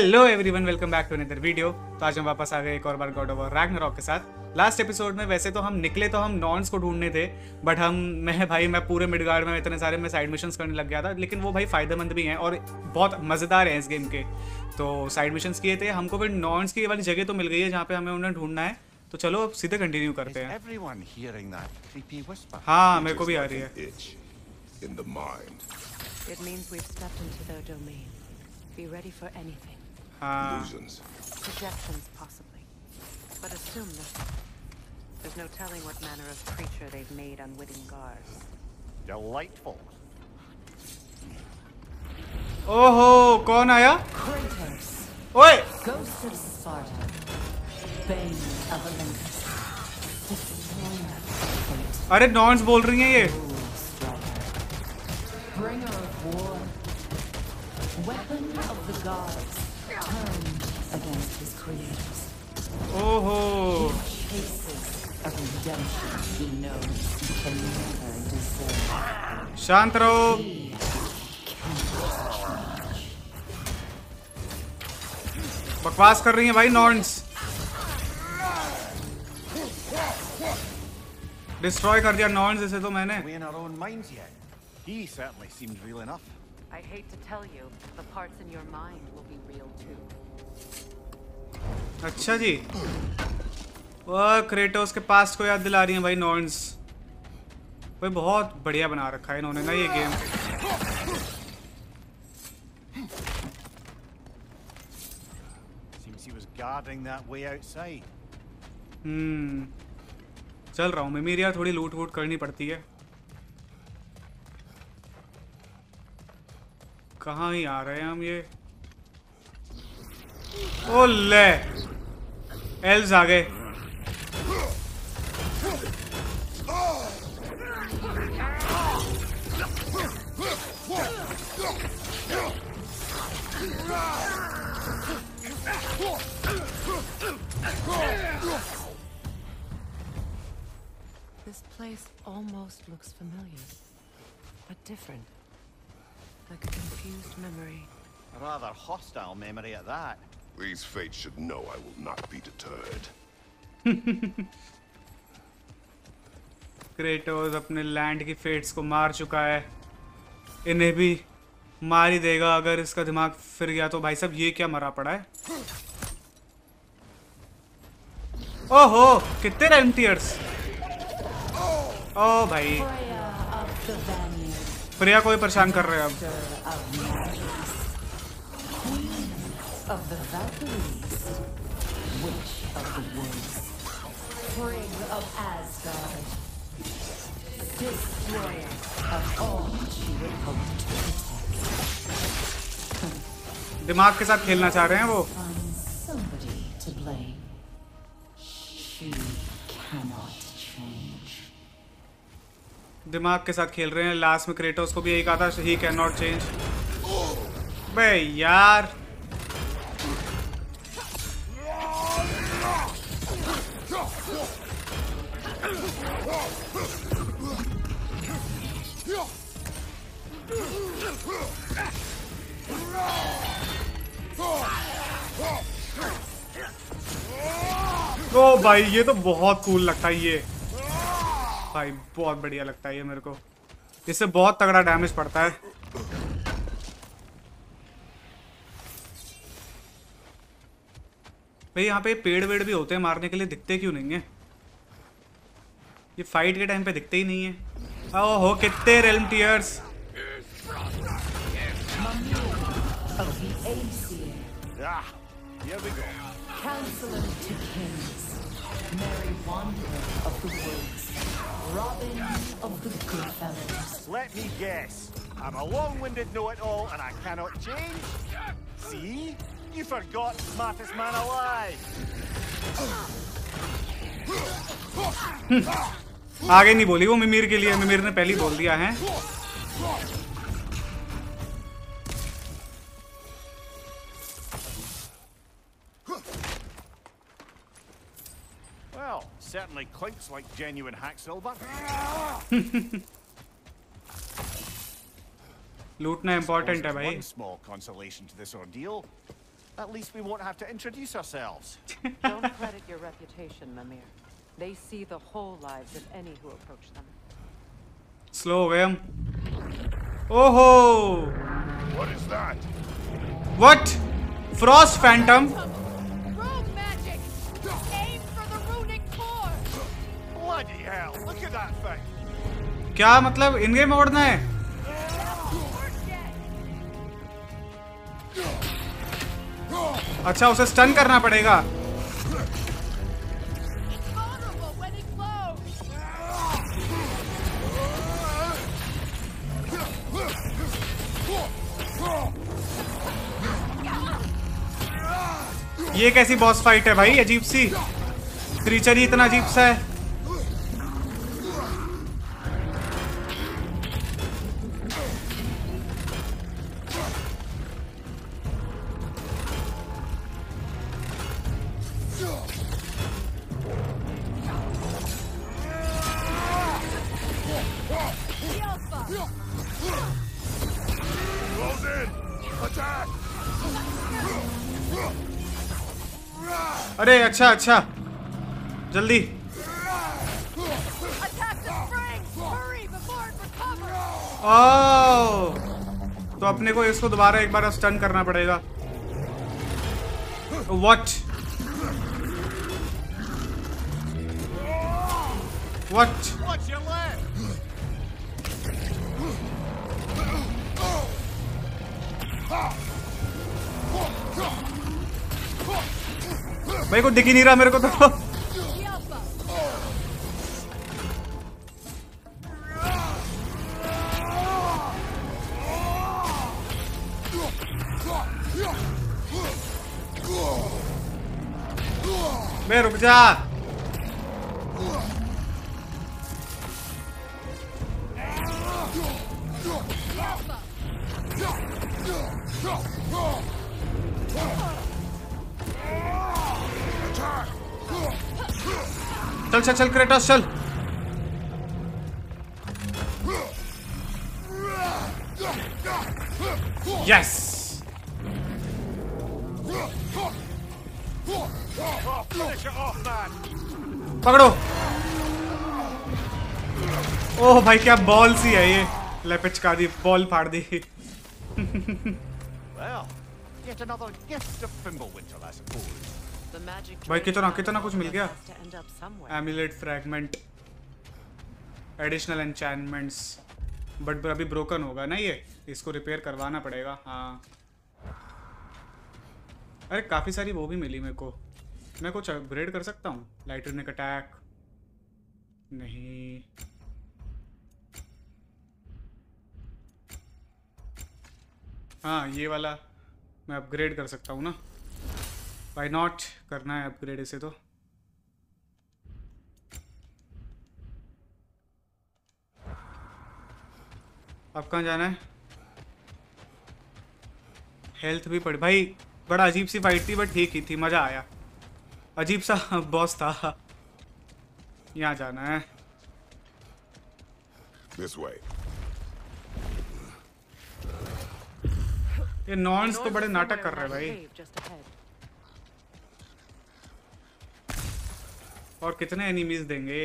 Hello everyone welcome back to another video तो आज हम वापस आ गए एक और बार गॉड ऑफ़ रैग्नारॉक के साथ लास्ट एपिसोड में वैसे तो हम निकले तो हम नॉन्स को ढूँढने थे बट हम मैं भाई मैं पूरे मिडगार्ड में इतने सारे मैं साइड मिशंस करने लग गया था लेकिन वो भाई फ़ायदेमंद भी हैं और बहुत मज़ेदार हैं इस गेम के तो साइड मिशंस किए थे हमको फिर नॉन्स की वाली जगह तो मिल गई है जहाँ पे हमें उन्हें ढूंढना है तो चलो अब सीधे कंटिन्यू करते हैं? हाँ मेरे को भी आ रही है. It means we've stepped into their domain. Be ready for anything. हाँ Illusions. Projections, possibly. But assume nothing. There's no telling what manner of creature they've made unwitting guards. Delightful. ओहो कौन आया Kratos, ओए Ghost of Sparta, Bane of Olympus, Destroyer of Fate, अरे नॉन्स बोल रही हैं ये Bull Striker, Bringer of War, Weapon of the Gods, turned against his creators, ओहो chases a redemption he knows he can never deserve. शांत रहो बकवास कर रही हैं भाई नॉन्स डिस्ट्रॉय कर दिया नॉन्स इसे तो मैंने We in our own minds yet? He certainly seemed real enough. I hate to tell you, the parts in your mind अच्छा जी। वह क्रेटोस के पास्ट को याद दिला रही हैं भाई नॉन्स भाई बहुत बढ़िया बना रखा है इन्होंने ना ये गेम. हम्म। चल रहा हूँ मैं। मेरी यार थोड़ी लूट वूट करनी पड़ती है। कहाँ ही आ रहे हैं हम ये? ओ ले एल्स आ गए This place almost looks familiar, but different. Like a confused memory. A rather hostile memory at that. These fates should know I will not be deterred. Kratos अपने लैंड की फेट्स को मार चुका है। इन्हें भी मार ही देगा अगर इसका दिमाग फिर गया तो। भाई साहब ये क्या मरा पड़ा है? ओहो कितने रेमटियर्स ओ भाई। प्रिया को ही परेशान कर रहे हैं अब। Of the Valkyries, Witch of the Woods, Frigg of Asgard, Destroyer of all she would hope to protect. दिमाग के साथ खेलना चाह रहे हैं वो. दिमाग के साथ खेल रहे हैं लास्ट में क्रेटोस को भी यही कहा था ही कैन नॉट चेंज बे यार ओ भाई ये तो बहुत कूल लगता है ये। भाई बहुत बढ़िया लगता है ये मेरे को। इससे बहुत तगड़ा डैमेज पड़ता है। भाई यहाँ पे पेड़ वेड़ भी होते हैं मारने के लिए दिखते क्यों नहीं है? ये फाइट के टाइम पे दिखते ही नहीं है। ओहो कितने realm tears Ah, here we go. Counselor Mary Wanderer of the Woods, Robin of the Goodfellows. Let me guess. I'm a long-winded know-it-all and I cannot change? See? You forgot smartest man alive. आगे नहीं बोली वो मिमिर के लिए मिमिर ने पहले बोल दिया है Well, certainly clinks like genuine hack silver. Loot important important भाई. One small consolation to this ordeal. At least we won't have to introduce ourselves. Don't credit your reputation, Mimir. They see the whole lives of any who approach them. Slow, William. Oh ho! What is that? What? Frost Phantom? क्या मतलब इन game उड़ना है? अच्छा उसे stun करना पड़ेगा! ये कैसी बॉस फाइट है भाई? अजीब सी। क्रीचर ही इतना अजीब सा है। अच्छा अच्छा। जल्दी। ओ, तो अपने को इसको दोबारा एक बार स्टन करना पड़ेगा। What what Oh! भाई को दिख ही नहीं रहा मेरे को तो। मैं रुक जा। चल चल चल क्रेटस चल। यस! पकड़ो। ओह भाई क्या बॉल सी है ये। ले पिचका दी बॉल फाड़ दी। Well, भाई कितना कितना कुछ मिल गया. Amulet fragment additional enchantments but अभी ब्रोकन होगा ना ये? इसको रिपेयर करवाना पड़ेगा हाँ। अरे काफ़ी सारी वो भी मिली मेरे को। मैं कुछ अपग्रेड कर सकता हूँ? लाइटनिक अटैक नहीं। हाँ ये वाला मैं अपग्रेड कर सकता हूँ ना? वाई नॉट करना है अपग्रेड इसे तो। अब कहाँ जाना है? हेल्थ भी पड़ी भाई बड़ा अजीब सी फाइट थी बट ठीक ही थी मज़ा आया। अजीब सा बॉस था। यहाँ जाना है। This way. ये नॉन्स तो बड़े नाटक कर रहे हैं भाई। और कितने एनिमीज देंगे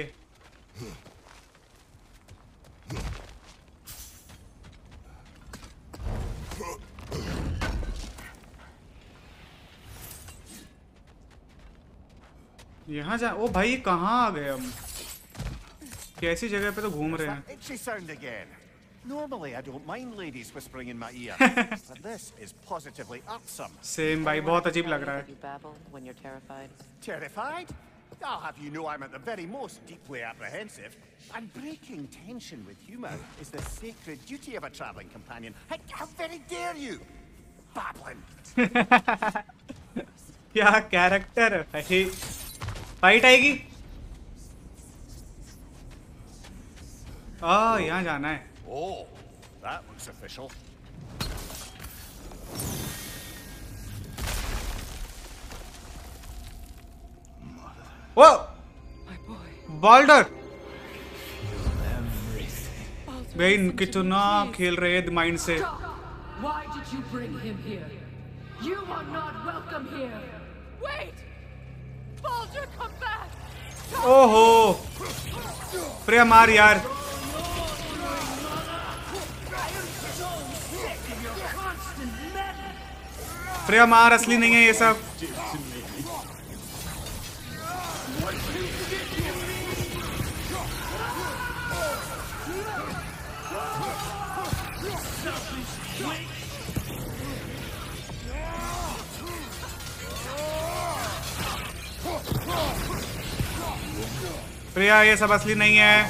ये यहाँ जा ओ भाई कहाँ आ गए हम कैसी जगह पे तो घूम रहे हैं. Normally, I don't mind ladies whispering in my ear, but this is positively irksome. Same भाई बहुत अजीब लग रहा है when you're terrified. Terrified? I'll have you know I'm at the very most deeply apprehensive. And breaking tension with humour is the sacred duty of a travelling companion. How, how very dare you? Babbling. क्या character है भाई fight आएगी आ यहाँ जाना है Oh, that looks official. O boulder भाई कितना खेल रहे हैं माइंड से Why did you bring him here? You are not welcome here. Wait! Baldur, come back! ओहो प्रिया मार यार प्रिया मार असली नहीं है ये सब प्रिया, ये सब असली नहीं है।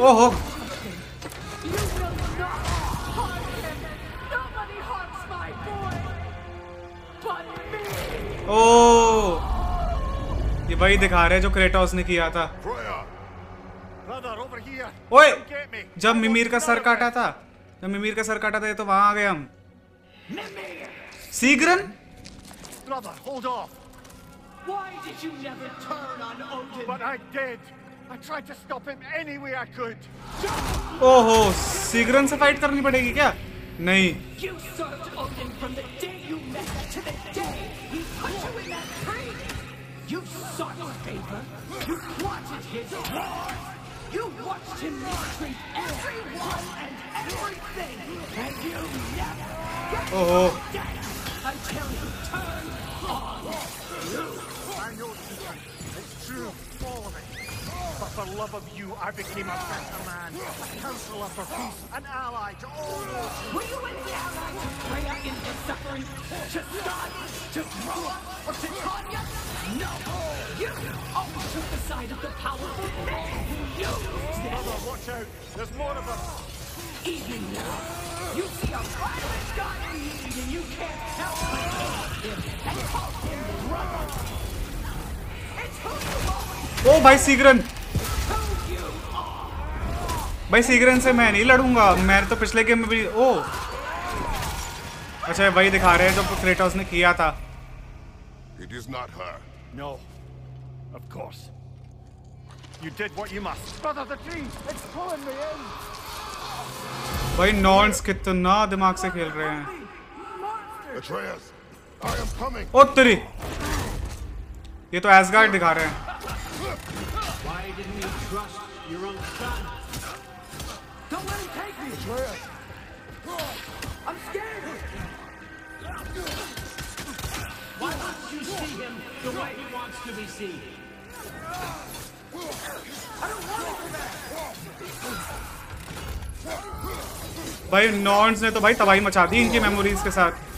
ओहो। ओ। ये वही दिखा रहे जो क्रेटा उसने किया था। ओए. जब मिमीर का सर काटा था जब मिमीर का सर काटा था ये तो वहाँ आ गए हम सीग्रन Brother, hold off. Why did you never turn on Odin? But I did. I tried to stop him any way I could. ओहो सीग्रन से फाइट करनी पड़ेगी क्या नहीं You served Odin from the day you met him to the day he put you in that tree. You sought favor. You wanted his wars. You watched him mistreat everyone and everything, and you never ओहो until you turned on I know it's true, all of it. But for love of you, I became a better man, a counselor for peace, an ally to all those. Were you an ally to Freya in the suffering? To Scott? To Groa? Or to Tanya? No! You always took the side of the powerful ओ भाई सीगरन। भाई सीगरन से मैं नहीं लड़ूँगा। मैं तो पिछले game में भी ओ। अच्छा वही दिखा रहे हैं जो क्रेटा उसने किया था। It is not her no of course You did what you must. Brother, the tree, it's pulling me in. भाई नॉन्स कितना दिमाग से खेल रहे हैं Atreus! I am coming! ओ तेरी ये तो एसगार्ड दिखा रहे हैं Why didn't you trust your own son? Don't let him take me! Atreus! I'm scared! Why don't you see him the way he wants to be seen? भाई, नॉन्स ने तो भाई तबाही मचा दी इनकी मेमोरीज के साथ।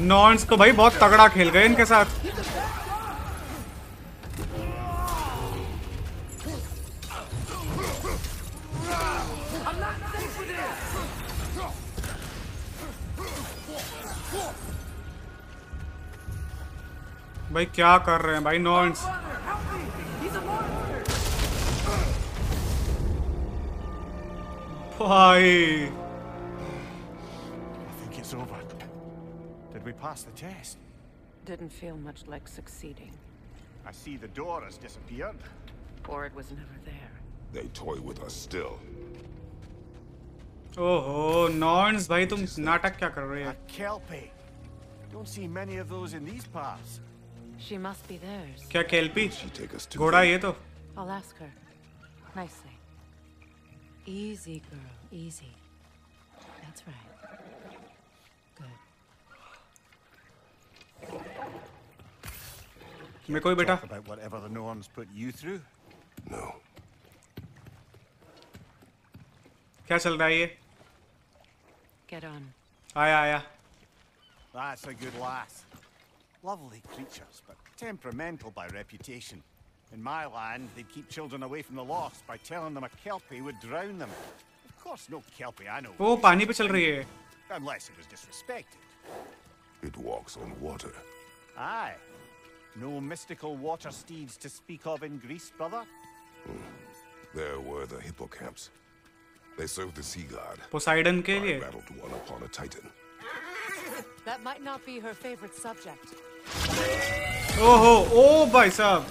नॉन्स को भाई बहुत तगड़ा खेल गए इनके साथ। भाई क्या कर रहे हैं भाई नॉन्स Brother, help me! He's a monster! भाई I think it's over. Did we pass the test? Didn't feel much like succeeding. I see the door has disappeared. Or it was never there. They toy with us still. ओहो नॉन्स भाई तुम नाटक क्या कर रहे A हैं kelpie. Don't see many of those in these parts. She must be theirs. क्या केल्पी? घोड़ा ये तो. I'll ask her nicely. Easy, girl. Easy. That's right. Good. Me, कोई बेटा. About whatever the Norns put you through. No. क्या चल रहा है ये? Get on. आया आया. That's a good lass. Lovely creatures, but temperamental by reputation. In my land, they'd keep children away from the lost by telling them a kelpie would drown them. Of course, no kelpie I know. वो पानी पे चल रही है Unless it was disrespected. It walks on water. Aye. No mystical water steeds to speak of in Greece, brother? There were the hippocamps. They served the sea god. Poseidon के I लिए battled one upon a titan. That might not be her favorite subject. ओहो ओ भाई साहब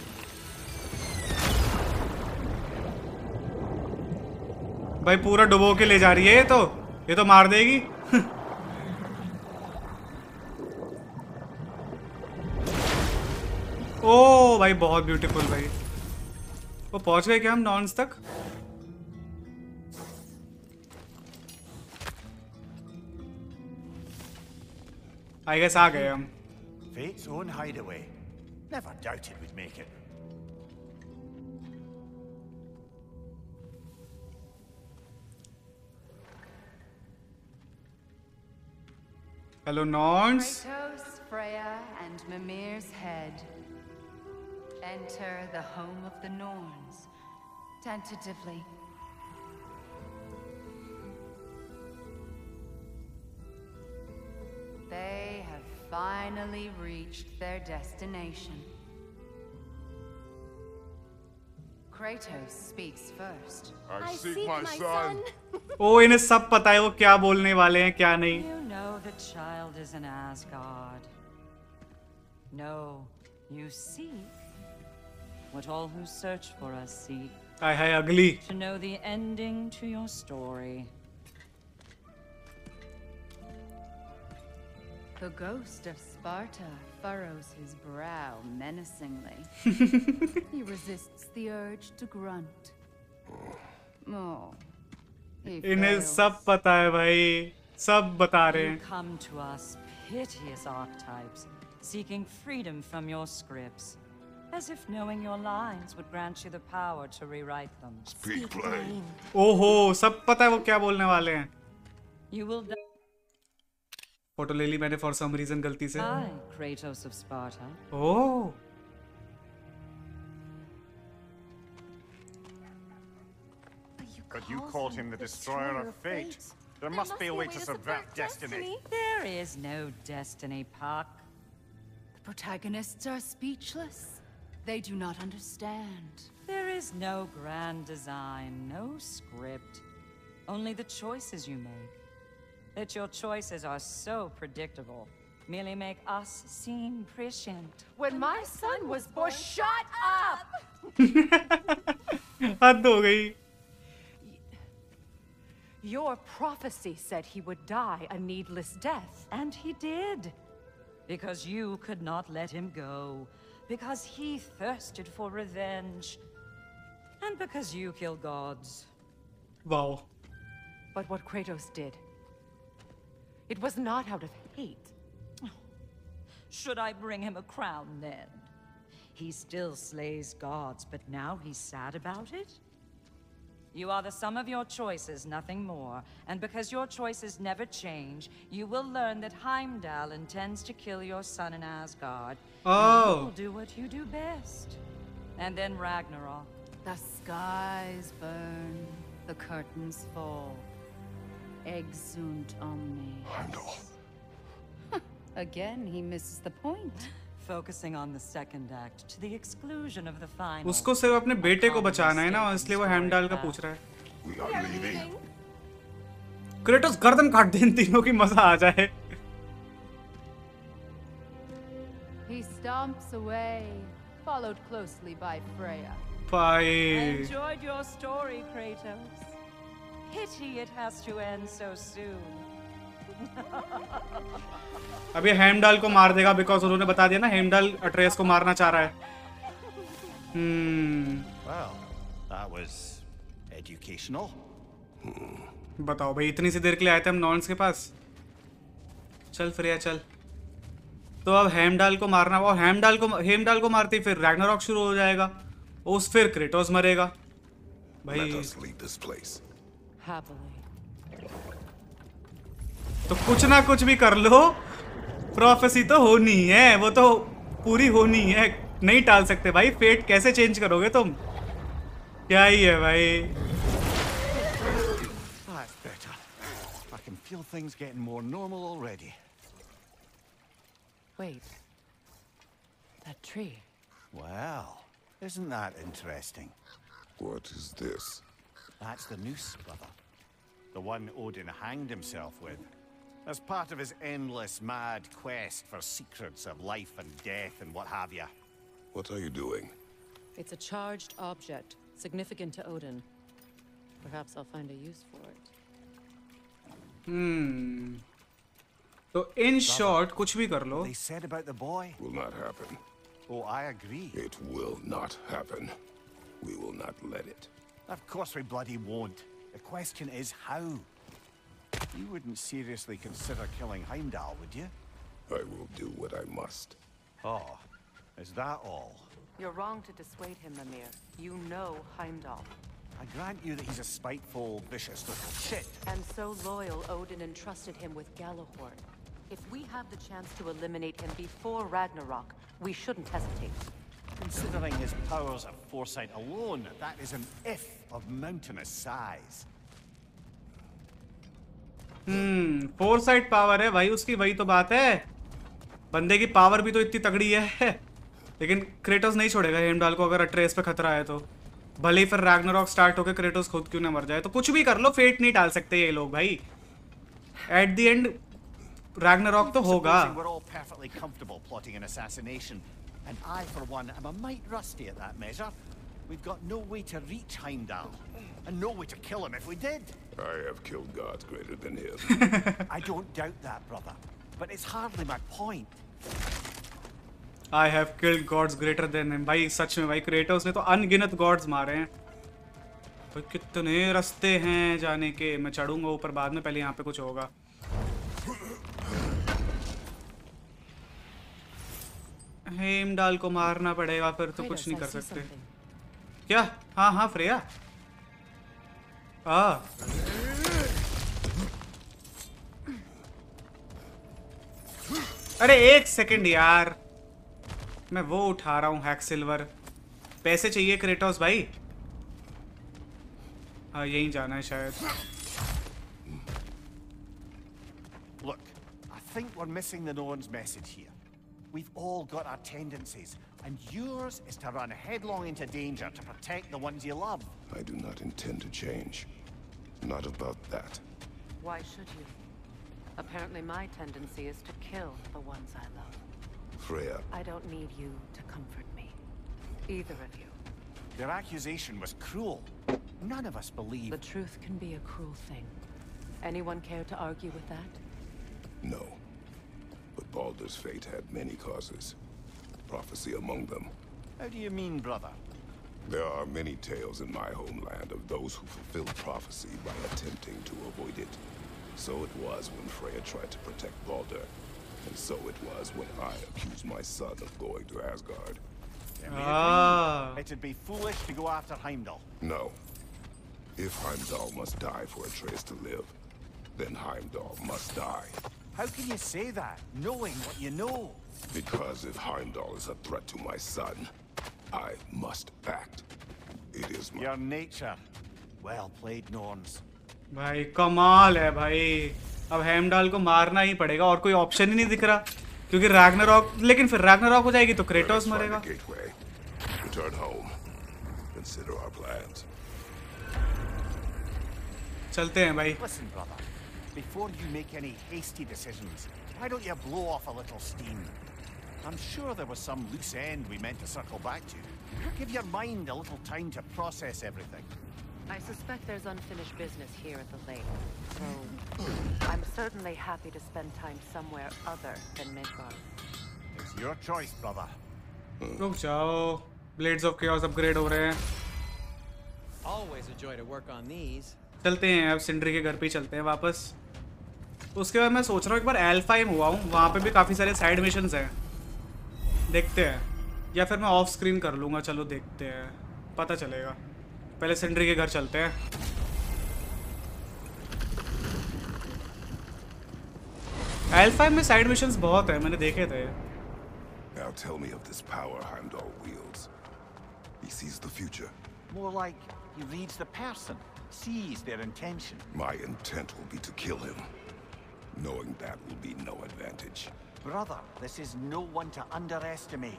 भाई पूरा डुबो के ले जा रही है ये तो ये तो मार देगी ओ भाई बहुत ब्यूटीफुल भाई वो पहुँच गए क्या हम नॉन्स तक I guess I am. Fate's own hideaway. Never doubted we'd make it. Hello, Norns. Kratos, Freya, and Mimir's head. Enter the home of the Norns. Tentatively, finally reached their destination. Kratos speaks first. I, seek, my, son. ओ इन्हें सब पता है वो क्या बोलने वाले हैं क्या नहीं You know the child is an Asgard. No, you seek what all who search for us seek हाय हाय अगली to know the ending to your story. The ghost of Sparta furrows his brow menacingly. he resists the urge to grunt. Oh. He इन्हें fails. सब पता है भाई सब बता रहे You हैं come to us, piteous archetypes, seeking freedom from your scripts, as if knowing your lines would grant you the power to rewrite them. Speak plain. ओहो सब पता है वो क्या बोलने वाले हैं You will die, फोटो ले ली मैंने फॉर सम रीजन गलती से Kratos of Sparta. Oh But you called him the destroyer of fate. There must be a way to subvert destiny. There is no destiny, Puck. The protagonists are speechless. They do not understand. There is no grand design, no script. Only the choices you make. That your choices are so predictable merely make us seem prescient. When my son was born, shut up! हद हो गई Your prophecy said he would die a needless death. And he did. Because you could not let him go. Because he thirsted for revenge. And because you kill gods. Wow But what Kratos did, it was not out of hate. Should I bring him a crown then? He still slays gods, but now he's sad about it? You are the sum of your choices, nothing more. And because your choices never change, you will learn that Heimdall intends to kill your son in Asgard. Oh. you will do what you do best. And then Ragnarok. The skies burn, the curtains fall. Exeunt omnes. Heimdall. Again, he misses the point. Focusing on the second act to the exclusion of the final. उसको सिर्फ अपने बेटे को बचाना है ना इसलिए वो हेमडाल का पूछ रहा है. We are leaving. क्रेटोस गर्दन काट दे इन तीनों की मजा आ जाए. He stomps away, followed closely by Freya. Bye. I enjoyed your story, Kratos. Pity it has to end so soon. अब ये हेमडाल को मार देगा बिकॉज़ उन्होंने बता दिया ना हेमडाल अट्रेस को मारना चाह रहा है। हम्म। Well, that was educational. बताओ भाई इतनी सी देर के लिए आए थे हम नॉन्स के पास? चल फ्रिया चल। तो अब हेमडाल को मारना और हेमडाल को हेमडाल को मारते ही फिर रैग्नारॉक शुरू हो जाएगा। उस फिर क्रेटोस मरेगा। Let भाई। तो कुछ ना कुछ भी कर लो प्रोफेसी तो होनी है वो तो पूरी होनी है नहीं टाल सकते भाई फेट कैसे चेंज करोगे तुम क्या ही है भाई feel things getting more normal already. Wait. That tree. Well, isn't that interesting? What is this? That's the noose, brother. the one Odin hanged himself with, as part of his endless mad quest for secrets of life and death and what have you. What are you doing? It's a charged object, significant to Odin. Perhaps I'll find a use for it. Hmm. So in short, kuch bhi kar lo. They said about the boy. Will not happen. Oh, I agree. It will not happen. We will not let it. Of course we bloody won't. The question is how. You wouldn't seriously consider killing Heimdall, would you? I will do what I must. Oh, is that all? You're wrong to dissuade him, Mimir. You know Heimdall. I grant you that he's a spiteful, vicious little shit. And so loyal, Odin entrusted him with Gjallarhorn. If we have the chance to eliminate him before Ragnarok, we shouldn't hesitate. Considering his powers of foresight alone, that is an if of mountainous size. Hmm four side power है भाई उसकी वही तो बात है। बंदे की power भी तो इतनी तगड़ी है। लेकिन क्रेटोस नहीं छोड़ेगा हेमडाल को अगर अट्रेस पे खतरा है तो। भले ही फिर रैग्नारॉक स्टार्ट होकर क्रेटोस खुद क्यों ना मर जाए तो कुछ भी कर लो फेट नहीं डाल सकते ये लोग भाई। एट द एंड रैग्नारॉक तो होगा। And I, for one, am a mite rusty at that measure. We've got no way to reach Heimdall, and no way to kill him if we did. I have killed gods greater than him. I don't doubt that, brother. But it's hardly my point. I have killed gods greater than him भाई सच में भाई Kratos ने तो अनगिनत God's मारे हैं भाई कितने रास्ते हैं जाने के मैं चढ़ूँगा ऊपर बाद में पहले यहाँ पे कुछ होगा हेमडाल को मारना पड़ेगा फिर तो कुछ नहीं कर सकते। क्या? हाँ हाँ फ्रेया हाँ। अरे एक सेकंड यार। मैं वो उठा रहा हूँ हैक सिल्वर पैसे चाहिए क्रेटोस भाई? हाँ यहीं जाना है शायद। Look, I think we're missing the Norn's message here. We've all got our tendencies, and yours is to run headlong into danger to protect the ones you love. I do not intend to change. Not about that. Why should you? Apparently my tendency is to kill the ones I love. Freya, I don't need you to comfort me. Either of you. Their accusation was cruel. None of us believe. The truth can be a cruel thing. Anyone care to argue with that? no. But Baldur's fate had many causes. Prophecy among them. How do you mean, brother? There are many tales in my homeland of those who fulfilled prophecy by attempting to avoid it. So it was when Freya tried to protect Baldur. And so it was when I accused my son of going to Asgard. Ah. It'd be foolish to go after Heimdall. No. If Heimdall must die for Atreus to live, then Heimdall must die. How can you say that, knowing what you know? Because if Heimdall is a threat to my son, I must act. It is my... Your nature. Well played, Norns. भाई कमाल है भाई अब Heimdall को मारना ही पड़ेगा और कोई ऑप्शन ही नहीं दिख रहा क्योंकि रैग्नारॉक लेकिन फिर रैग्नारॉक हो जाएगी तो क्रेटोस मरेगा a gateway. Return home. Consider our plans. चलते हैं भाई Listen, brother. Before you make any hasty decisions, why don't you blow off a little steam? I'm sure there was some loose end we meant to circle back to. Give your mind a little time to process everything. I suspect there's unfinished business here at the lake, so I'm certainly happy to spend time somewhere other than Midgard. It's your choice, brother. Oh, ciao! Blades of Chaos upgrade over here. Always a joy to work on these. चलते हैं अब सिंड्री के घर पे ही चलते हैं वापस। उसके बाद मैं सोच रहा हूँ एक बार एल्फा में हुआ हूँ वहाँ पे भी काफ़ी सारे साइड मिशंस हैं। देखते हैं। या फिर मैं ऑफ़ स्क्रीन कर लूँगा चलो देखते हैं। पता चलेगा। पहले सिंड्री के घर चलते हैं। एल्फा में साइड मिशंस बहुत है मैंने देखे थे। Now tell me of this power Heimdall wields. He sees the future. More like he reads the person, sees their intention. My intent will be to kill him. Knowing that will be no advantage. Brother, this is no one to underestimate.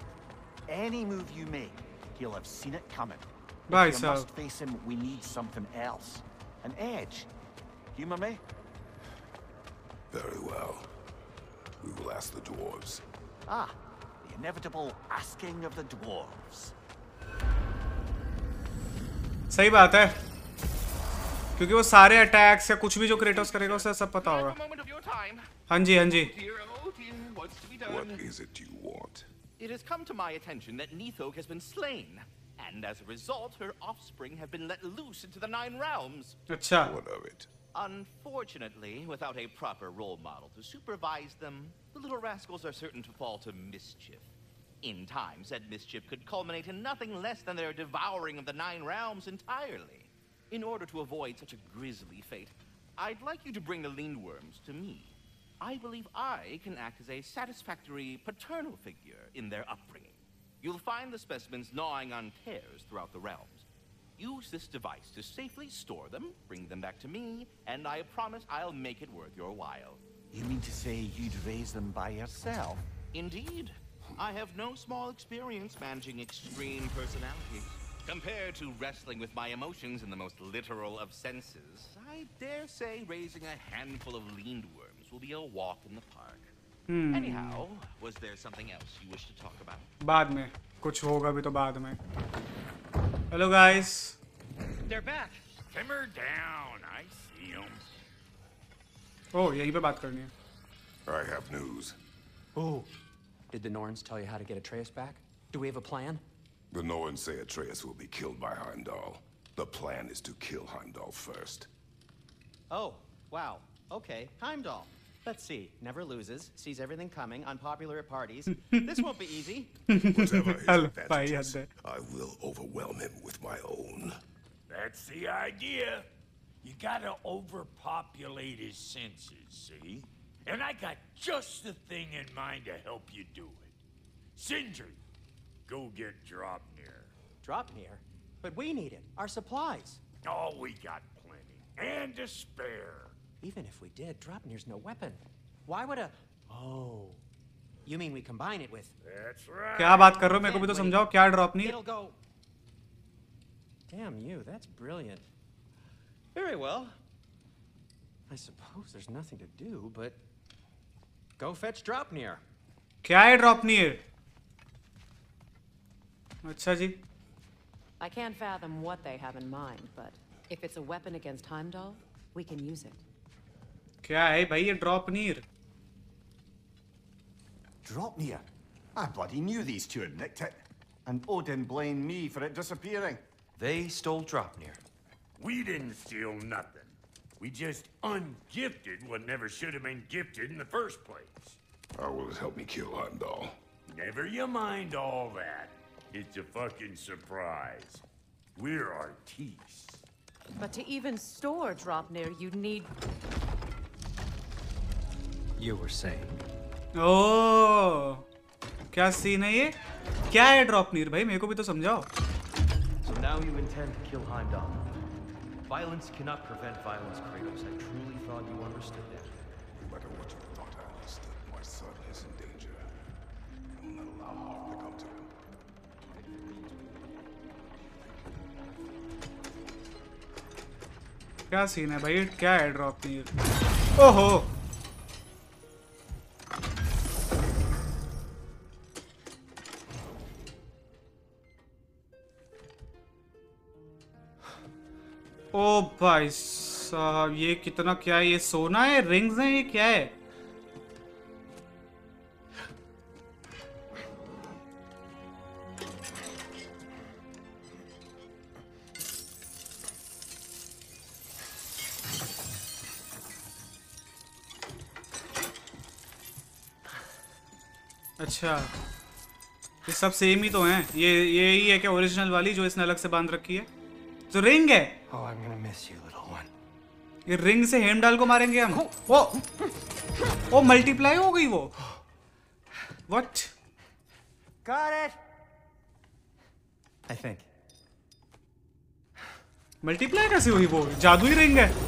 Any move you make, he'll have seen it coming. If Bye, you sir. must face him, we need something else. An edge. Humor me? Very well. We will ask the dwarves. Ah, the inevitable asking of the dwarves. सही बात है क्योंकि वो सारे attacks या कुछ भी जो क्रेटोस करेगा उसे सब पता होगा हाँ जी हाँ जी What is it you want? It has come to my attention that Nidhogg has been slain, and as a result, her offspring have been let loose into the Nine Realms. The What of it? Unfortunately, without a proper role model to supervise them, the little rascals are certain to fall to mischief. In time, said mischief could culminate in nothing less than their devouring of the Nine Realms entirely. In order to avoid such a grisly fate, I'd like you to bring the Lindwyrms to me. I believe I can act as a satisfactory paternal figure in their upbringing. You'll find the specimens gnawing on tears throughout the realms. Use this device to safely store them, bring them back to me, and I promise I'll make it worth your while. You mean to say you'd raise them by yourself? Indeed. I have no small experience managing extreme personalities. Compared to wrestling with my emotions in the most literal of senses, I dare say raising a handful of Lindwyrms will be a walk in the park. Hmm. Anyhow, was there something else you wish to talk about? बाद में कुछ होगा भी तो बाद में. Hello guys. They're back. Simmer down. I see them. Oh, यहीं पे बात करनी है. I have news. Oh, did the Norns tell you how to get Atreus back? Do we have a plan? The Norns say Atreus will be killed by Heimdall. The plan is to kill Heimdall first. Oh, wow. Okay, Heimdall. Let's see. Never loses. Sees everything coming. Unpopular at parties. this won't be easy. Whatever his advantages, I will overwhelm him with my own. That's the idea. You gotta overpopulate his senses, see? And I got just the thing in mind to help you do it. Sindri, Go get Draupnir. Draupnir? But we need it. Our supplies. Oh, we got plenty. And to spare. Even if we did, Draupnir's no weapon. Why would a... Oh. You mean we combine it with... That's right. क्या बात कर रहे हो मेरे को भी तो समझाओ क्या Draupnir? It'll go... Damn you, that's brilliant. Very well. I suppose there's nothing to do, but... Go fetch Draupnir. क्या है Draupnir? अच्छा जी I can't fathom what they have in mind, but if it's a weapon against Heimdall, we can use it. क्या है भाई ये Draupnir? Draupnir? I bloody knew these two had nicked it. And Odin blamed me for it disappearing. They stole Draupnir. We didn't steal nothing. We just ungifted what never should have been gifted in the first place. How will it help me kill Heimdall? Never you mind all that. It's a fucking surprise. We're Artis. But to even store Draupnir, you'd need... You were saying. Oh, क्या scene है ये? क्या है ड्रॉपनीर भाई मेरे को भी तो समझाओ. So now you intend to kill Heimdall. Violence cannot prevent violence, Kratos. I truly thought you understood that. क्या सीन है भाई? क्या है ड्रॉप नहीं ओहो! ओ भाई साहब, ये कितना क्या है? ये सोना है? रिंग्स हैं? ये क्या है? अच्छा। ये सब सेम ही तो हैं। ये ये ही है क्या ओरिजिनल वाली जो इसने अलग से बाँध रखी है? तो रिंग है। Oh, I'm gonna miss you, little one. ये रिंग से हेमडाल को मारेंगे हम। ओ ओ मल्टीप्लाई हो गई वो। What Got it! I think. Multiply कैसे हुई वो? जादुई रिंग है।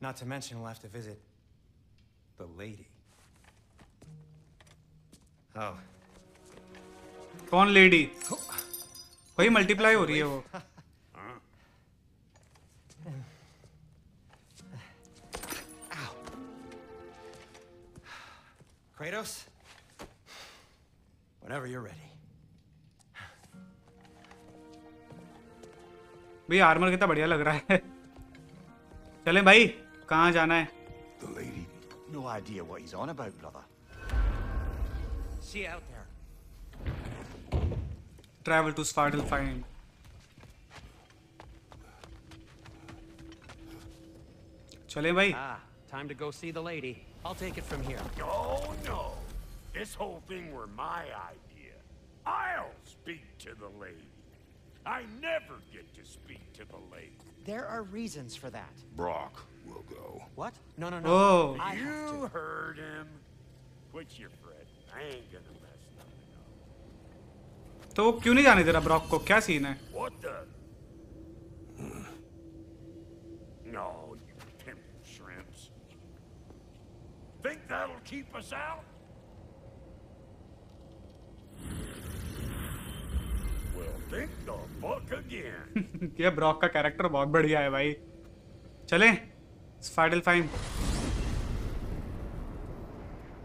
Not to mention we'll have to visit the lady. Oh, कौन लेडी वही मल्टीप्लाई हो रही है वो Kratos? Whenever you're ready. भाई आर्मर कितना बढ़िया लग रहा है चले भाई कहाँ जाना है The lady. No idea what he's on about, brother. See you out there. Travel to Spartal find. चले भाई. Ah, time to go see the lady. I'll take it from here. Oh no. This whole thing were my idea. I'll speak to the lady. I never get to speak to the lady. There are reasons for that. Brok, will go. What? No, no, no. Oh. I have You to. heard him. Quit your fretting. I ain't gonna mess nothing up. तो वो क्यों नहीं जाने दे रहा Brock को क्या scene है What the? No, you pimp shrimps. Think that'll keep us out? Well, think the fuck again. ये ब्रॉक का कैरेक्टर बहुत बढ़िया है भाई चले It's final time.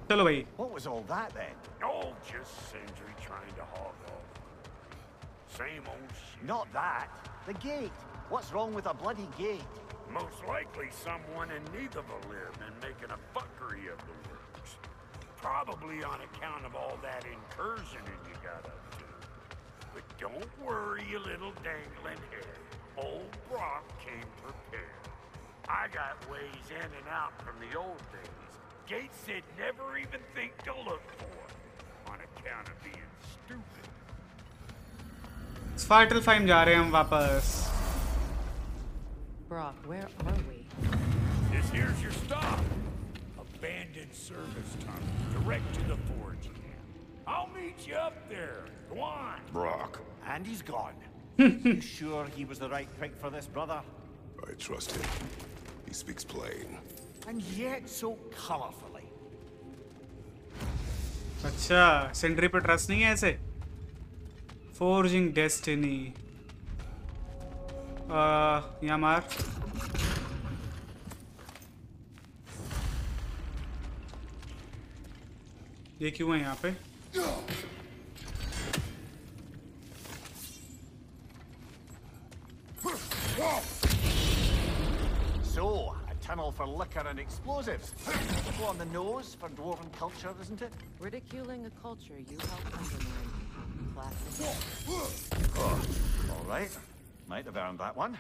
चलो away. What was all that then? Oh, just Sindri trying to hog off. Same old shit. Not that. The gate. What's wrong with a bloody gate? Most likely someone in need of a limb and making a fuckery of the works. Probably on account of all that incursion you got up to. But don't worry, you little dangling hair. Old Brok came prepared. I got ways in and out from the old days. Gates said never even think to look for on account of being stupid. Spartal 5 जा रहे हैं Brok, where are we? This here's your stop. Abandoned service tunnel, direct to the forge. I'll meet you up there. Go on. Brok. And he's gone. you sure he was the right pick for this, brother? I trust him. He speaks plain. And yet so colorfully. अच्छा sentry पे trust नहीं है ऐसे forging destiny यहाँ मार ये क्यों है यहाँ पे So, a tunnel for liquor and explosives. Go on the nose for dwarven culture, isn't it? Ridiculing a culture you helped undermine. Classic. All right. Might have earned that one.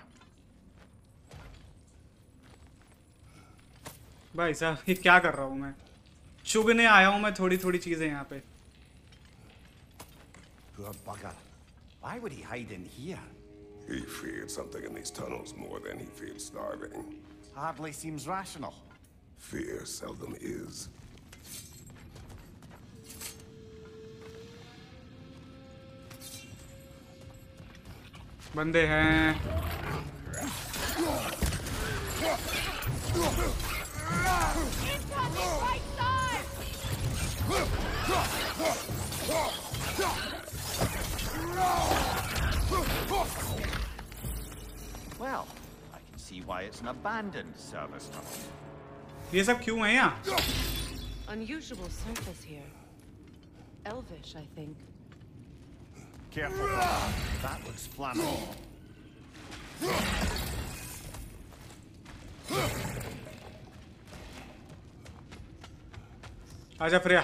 भाई साहब ये क्या कर रहा हूँ मैं चुगने आया हूँ मैं थोड़ी थोड़ी चीजें यहाँ पे Poor bugger. Why would he hide in here? He feared something in these tunnels more than he feared starving. Hardly seems rational. Fear seldom is. बंदे हैं Incoming right side! Well, I can see why it's an abandoned service tunnel. ये सब क्यों है यहाँ Unusual surface here. Elvish, I think. Careful, brother. That looks flammable. आजा Freya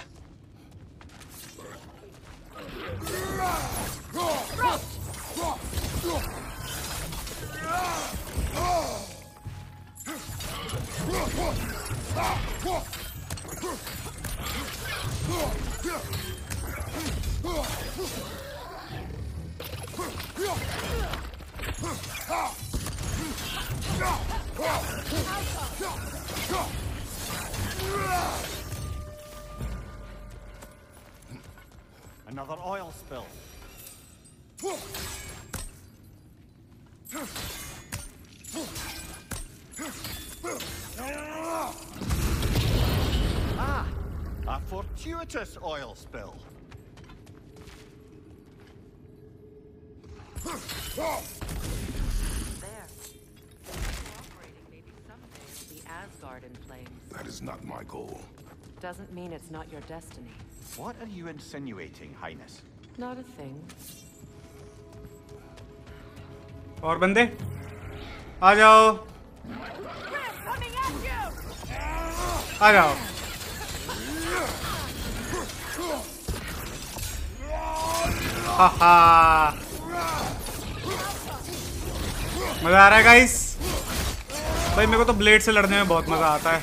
fortuitous oil spill. There. Cooperating, maybe someday it'll be Asgard in flames. That is not my goal. Doesn't mean it's not your destiny. What are you insinuating, Highness? Not a thing. और बंदे आ जाओ आ जाओ हा मज़ा आ रहा है guys भाई, मेरे को तो ब्लेड से लड़ने में बहुत मज़ा आता है।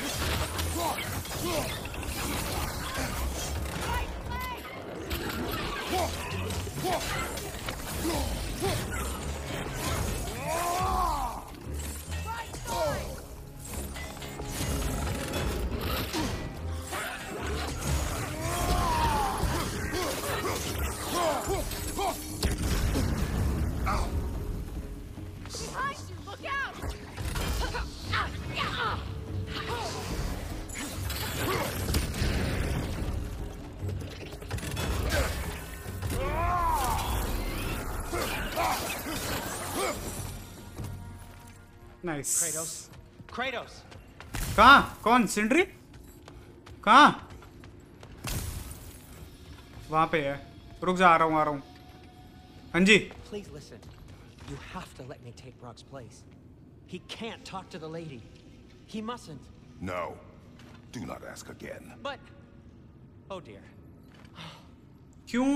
नाइस क्रेडोस क्रेडोस कहाँ? कौन? सिंड्री कहाँ? वहाँ पे है। रुक जा आ रहा हूँ आ रहा हूँ। हाँ जी please listen you have to let me take rocks place he can't talk to the lady he mustn't no do not ask again but oh dear क्यों?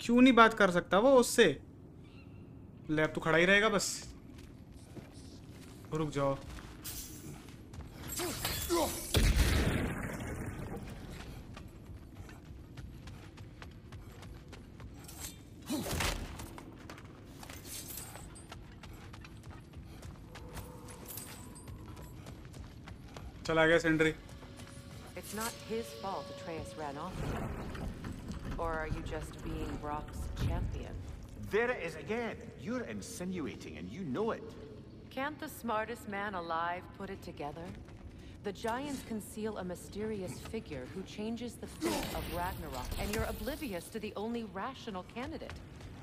क्यों नहीं बात कर सकता वो उससे? लैब तो खड़ा ही रहेगा बस। Ruch działa. चला गया It's not his fault Atreus ran off. Or are you just being Brok's champion? There it is again. You're insinuating and you know it. Can't the smartest man alive put it together? The Giants conceal a mysterious figure who changes the fate of Ragnarok, and you're oblivious to the only rational candidate.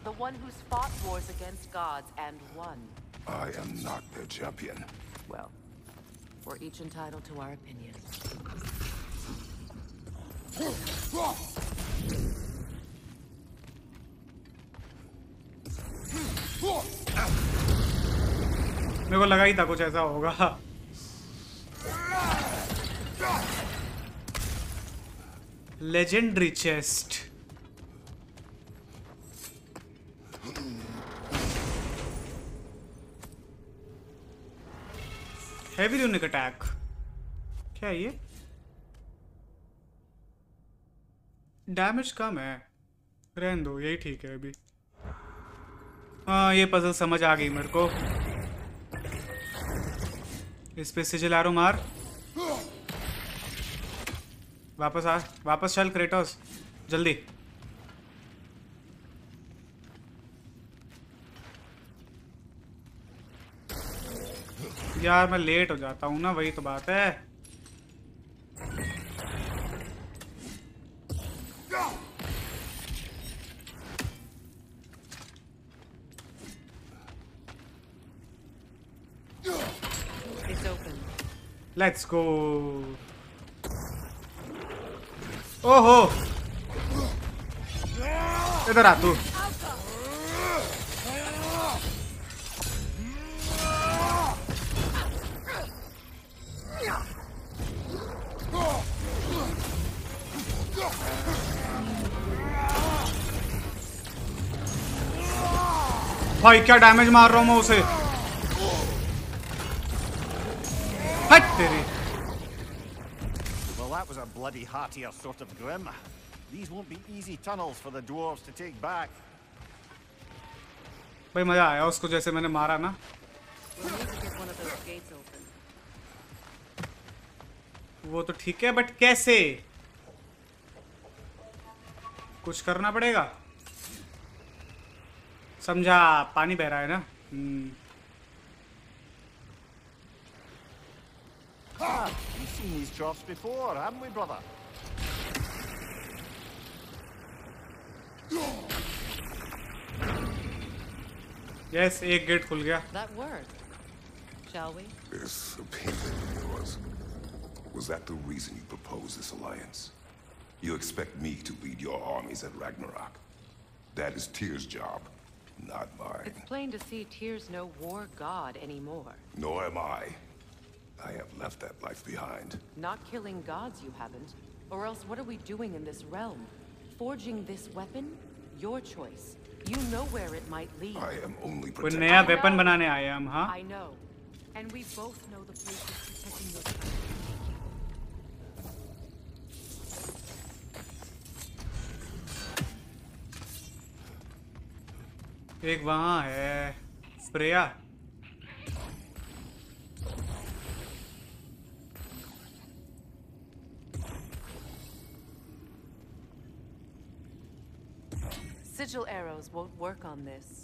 The one who's fought wars against gods and won. I am not their champion. Well, we're each entitled to our opinion. Ah! मेरे को लगा ही था कुछ ऐसा होगा। Legendary chest heavy unique attack क्या है ये? डैमेज कम है। रहने दो, यही ठीक है अभी। हाँ ये पजल समझ आ गई मेरे को। इस पे सिजिल आरो मार। वापस आ, वापस चल, क्रेटोस। जल्दी। यार, मैं लेट हो जाता हूँ ना, वही तो बात है It's open. लेट्स गो ओहो इधर आ तू भाई क्या डैमेज मार रहा हूँ मैं उसे bloody heartier sort of grim. These won't be easy tunnels for the dwarves to take back. भाई मज़ा आया उसको जैसे मैंने मारा ना. वो तो ठीक है बट कैसे कुछ करना पड़ेगा समझा पानी बह रहा है ना these troughs before, haven't we, brother? Yes एक गेट खुल गया That worked. Shall we? This opinion of yours. Was that the reason you proposed this alliance? You expect me to lead your armies at Ragnarok? That is Tyr's job, not mine. It's plain to see Tyr's no war god anymore. Nor am I. I have left that life behind. Not killing gods, you haven't. Or else what are we doing in this realm? Forging this weapon? Your choice. You know where it might lead. I am only कोई protecting... नया weapon बनाने आए हैं हम हाँ I know. And we both know the places protecting your country. एक वहाँ है Freya Sigil arrows won't work on this.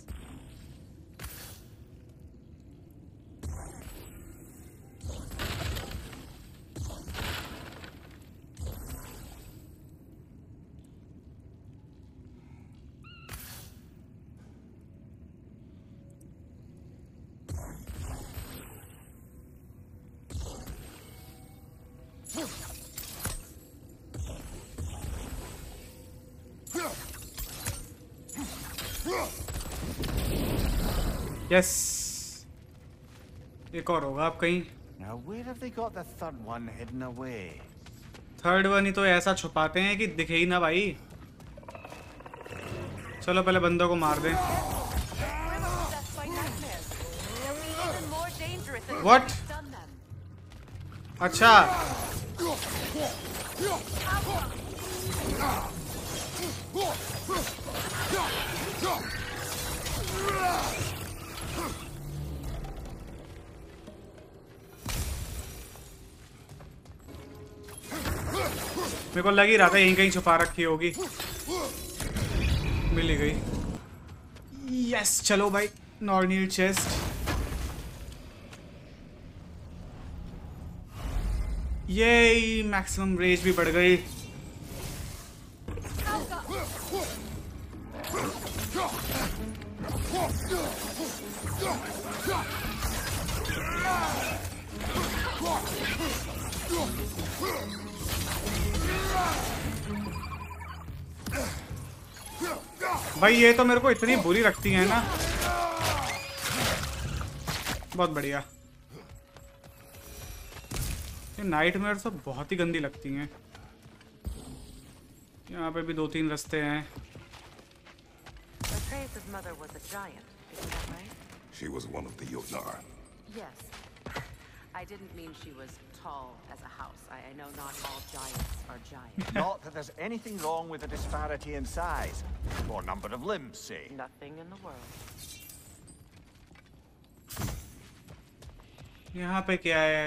Yes. एक और होगा आप कहीं। थर्ड वन ही तो ऐसा छुपाते हैं कि दिखे ही ना भाई। चलो पहले बंदों को मार दें। वट अच्छा। मेरे को लग ही रहा था यहीं कहीं छुपा रखी होगी। मिली गई। यस चलो भाई, नॉर्नियल चेस्ट। ये मैक्सिमम रेंज भी बढ़ गई। ये तो मेरे को इतनी बुरी लगती है ना। बहुत बढ़िया। ये नाइट मेयर तो बहुत ही गंदी लगती हैं। यहाँ पे भी दो तीन रस्ते हैं। Yes. I didn't mean she was tall as a house. I, I know not all giants are giants. Not that there's anything wrong with a disparity in size, or number of limbs, say. Nothing in the world. यहाँ पे क्या है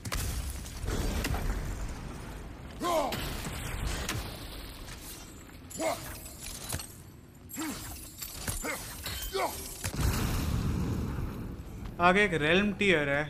आगे एक रेलम tier है।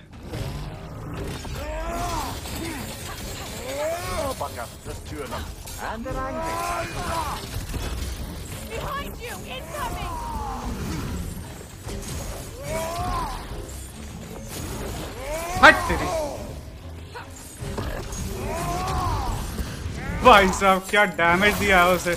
भाई साहब क्या डैमेज दिया है उसे।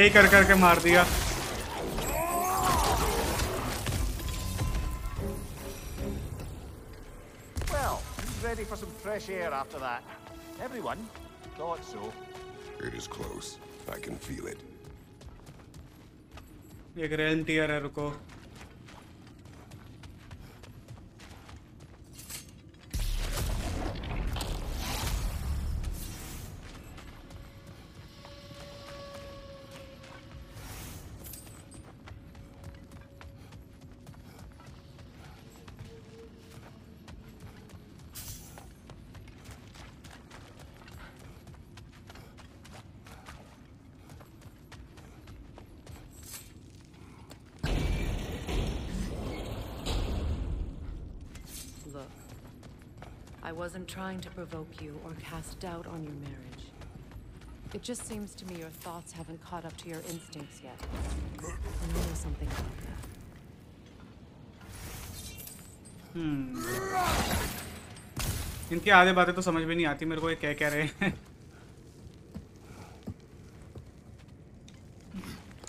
यही कर करके मार दिया Well, ready for some fresh air after that? Everyone? Thought so. It is close. I can feel it. एक रेलम टीयर है रुको wasn't trying to provoke you or cast doubt on your marriage. It just seems to me your thoughts haven't caught up to your instincts yet. And you know something about that. हम्म इनकी आधे बातें तो समझ में नहीं आती मेरे को ये क्या कह रहे हैं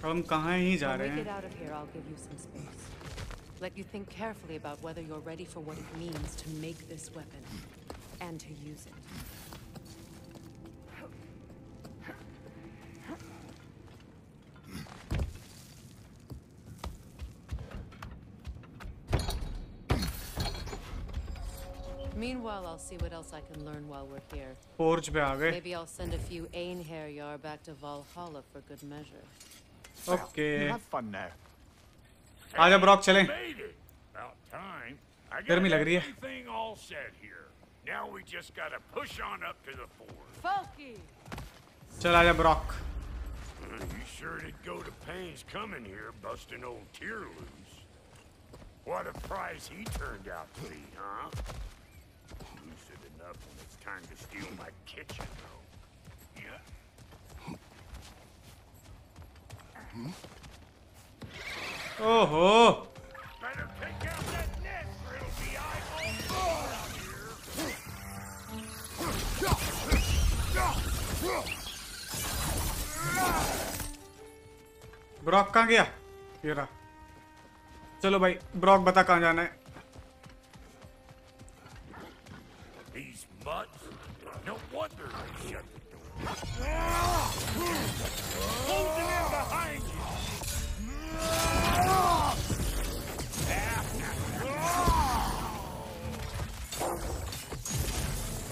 अब हम कहाँ ही जा When रहे we हैं get out of here, I'll give you some space. Let you think carefully about whether you're ready for what it means to make this weapon and to use it. Meanwhile, I'll see what else I can learn while we're here. Porch पे आ गए Maybe I'll send a few Einherjar back to Valhalla for good measure. Okay Have fun now. आजा Brok चलें Made it. About time. I got गर्मी लग रही है now we just gotta push on up to the fort. Funky. Chalaya Brok. Uh, you sure did go to pains coming here, busting old Tyr loose. What a prize he turned out to be, huh? Lucid enough when it's time to steal my kitchen, though. Yeah. Oh, oh. Brok कहाँ गया ये रहा चलो भाई Brock बता कहाँ जाना है These mutts. No wonder they shut the door. Closing in behind you.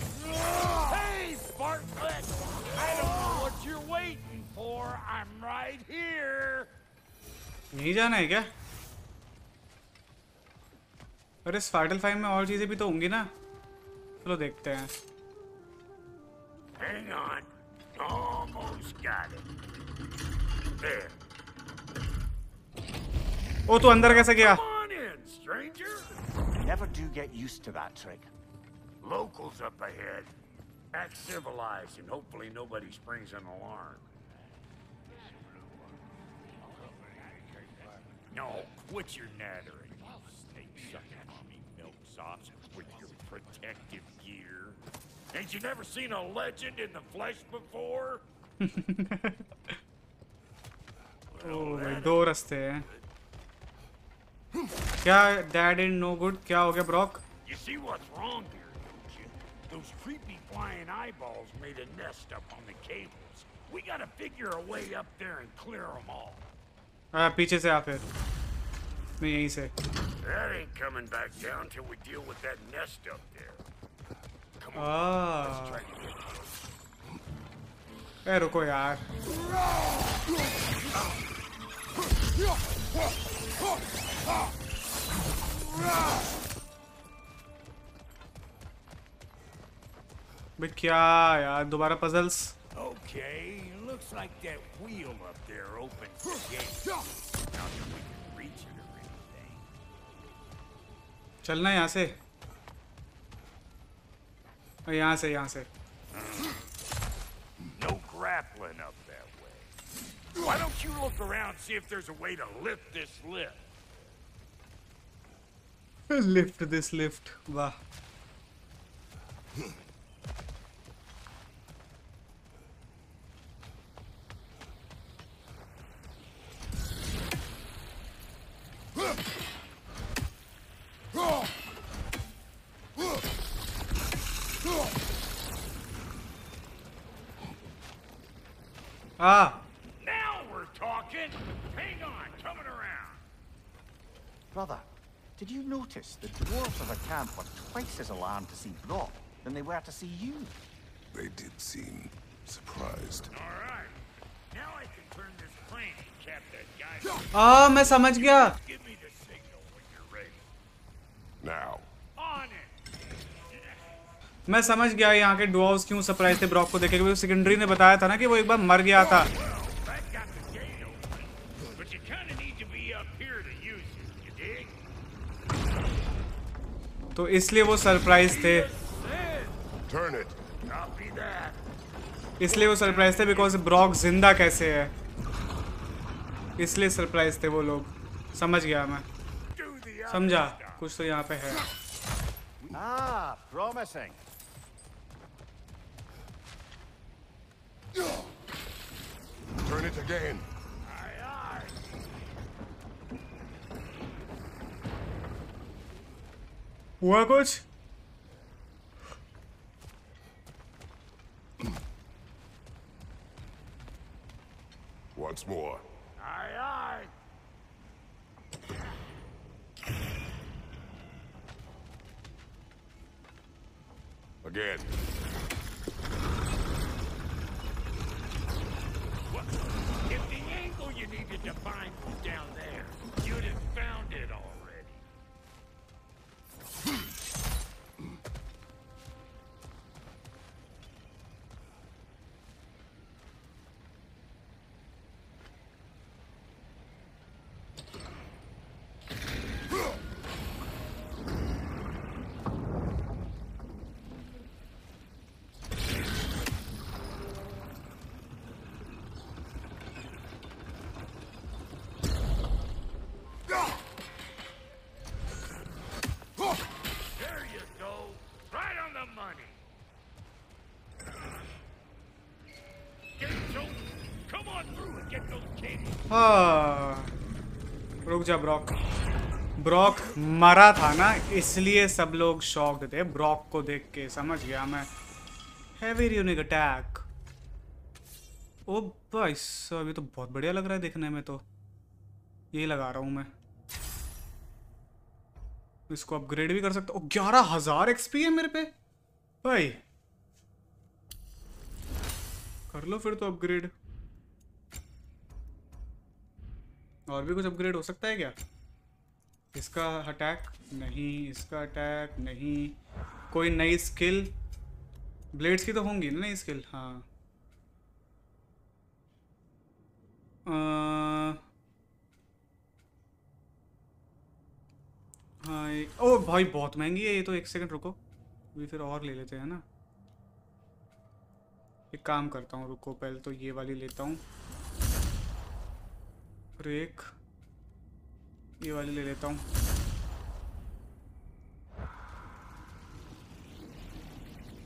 Hey, Sparklet! I don't know what you're waiting for. I'm right here. यहीं जाना है क्या अरे स्पार्टल फाइव में और चीज़ें भी तो होंगी ना चलो देखते हैं Hang on. Almost got it. There. ओ तू अंदर कैसे गया Come on in, stranger. Never do get used to that trick. Locals up ahead. Act civilized and hopefully nobody springs an alarm. No, quit your nattering, you snake-sucking mommy milksops with your protective gear. Ain't you never seen a legend in the flesh before? oh, my door is क्या dad इन no good क्या हो Brok? You see what's wrong here, don't you? Those creepy flying eyeballs made a nest up on the cables. We gotta figure a way up there and clear them all. आ, पीछे से आ फिर नहीं यहीं से That ain't coming back down till we deal with that nest up there. Come on, Ah. let's try to get close. ए रुको यार बे क्या यार दोबारा puzzles Okay, looks like that wheel up there opens the gate. Now that we can reach it or anything. चलना यहाँ से और यहाँ से यहाँ से No grappling up that way. Why don't you look around see if there's a way to lift this lift? Lift this lift वाह Ah. Now we're talking. Hang on, coming around. Brother, did you notice the dwarves of the camp were twice as alarmed to see Brok than they were to see you? They did seem surprised. All right. Now I can turn this plane and cap that guy. Ah, मैं समझ गया. मैं समझ गया यहाँ के डुआस क्यों surprise थे ब्रॉक को देखे क्योंकि सेकेंडरी ने बताया था ना कि वो एक बार मर गया था? तो इसलिए वो सरप्राइज़ थे. इसलिए वो सरप्राइज़ थे बिकॉज़ ब्रॉक ज़िंदा कैसे है? इसलिए सरप्राइज़ थे वो लोग। समझ गया मैं। समझा? कुछ तो यहाँ पे है Ah, promising. Turn it again. हुआ कुछ Once more. Again. हाँ। रुक जा, ब्रॉक। ब्रॉक मरा था ना, इसलिए सब लोग शॉक्ड थे। ब्रॉक को देख के समझ गया मैं। हैवी यूनिक अटैक ओ भाई साहब, ये तो बहुत बढ़िया लग रहा है देखने में तो। यही लगा रहा हूँ मैं। इसको अपग्रेड भी कर सकता हूँ। ग्यारह हज़ार एक्सपी है मेरे पे। भाई। कर लो फिर तो अपग्रेड और भी कुछ अपग्रेड हो सकता है क्या? इसका अटैक नहीं, इसका अटैक नहीं। कोई नई स्किल ब्लेड्स की तो होंगी ना नई स्किल हाँ। हाँ ओ भाई, बहुत महँगी है ये तो। एक सेकंड रुको। अभी फिर और ले लेते हैं ना। एक काम करता हूँ, रुको। पहले तो ये वाली लेता हूँ। फिर एक ये वाली ले लेता हूँ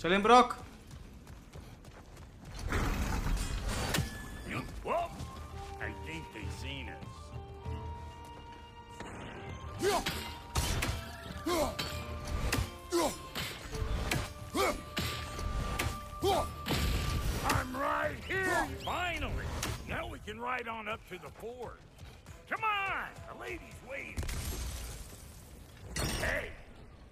चलें Brock us. Can ride on up to the fort. Come on, the lady's waiting. Hey,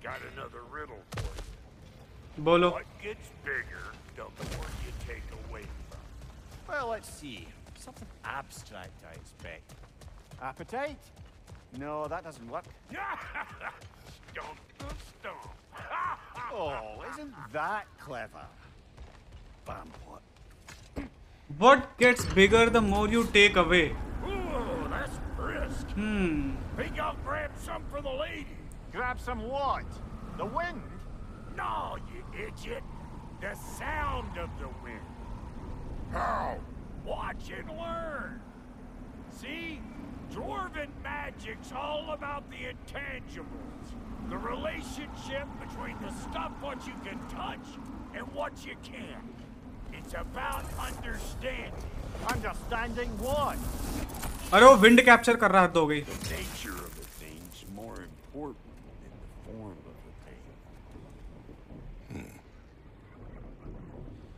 got another riddle for you. बोलो What gets bigger, the more you take away from. Well, let's see. Something abstract, I expect. Appetite? No, that doesn't work. Stomp the stomp. Oh, isn't that clever? What gets bigger the more you take away? Ooh, that's brisk. Hmm. Think I'll grab some for the lady. Grab some what? The wind? No, you idiot. The sound of the wind. How? Watch and learn. See? Dwarven magic's all about the intangibles. The relationship between the stuff what you can touch and what you can't. It's about understanding. Understanding what? अरे वो wind capture कर रहा हो गई The nature of the thing's more important than the form of the thing.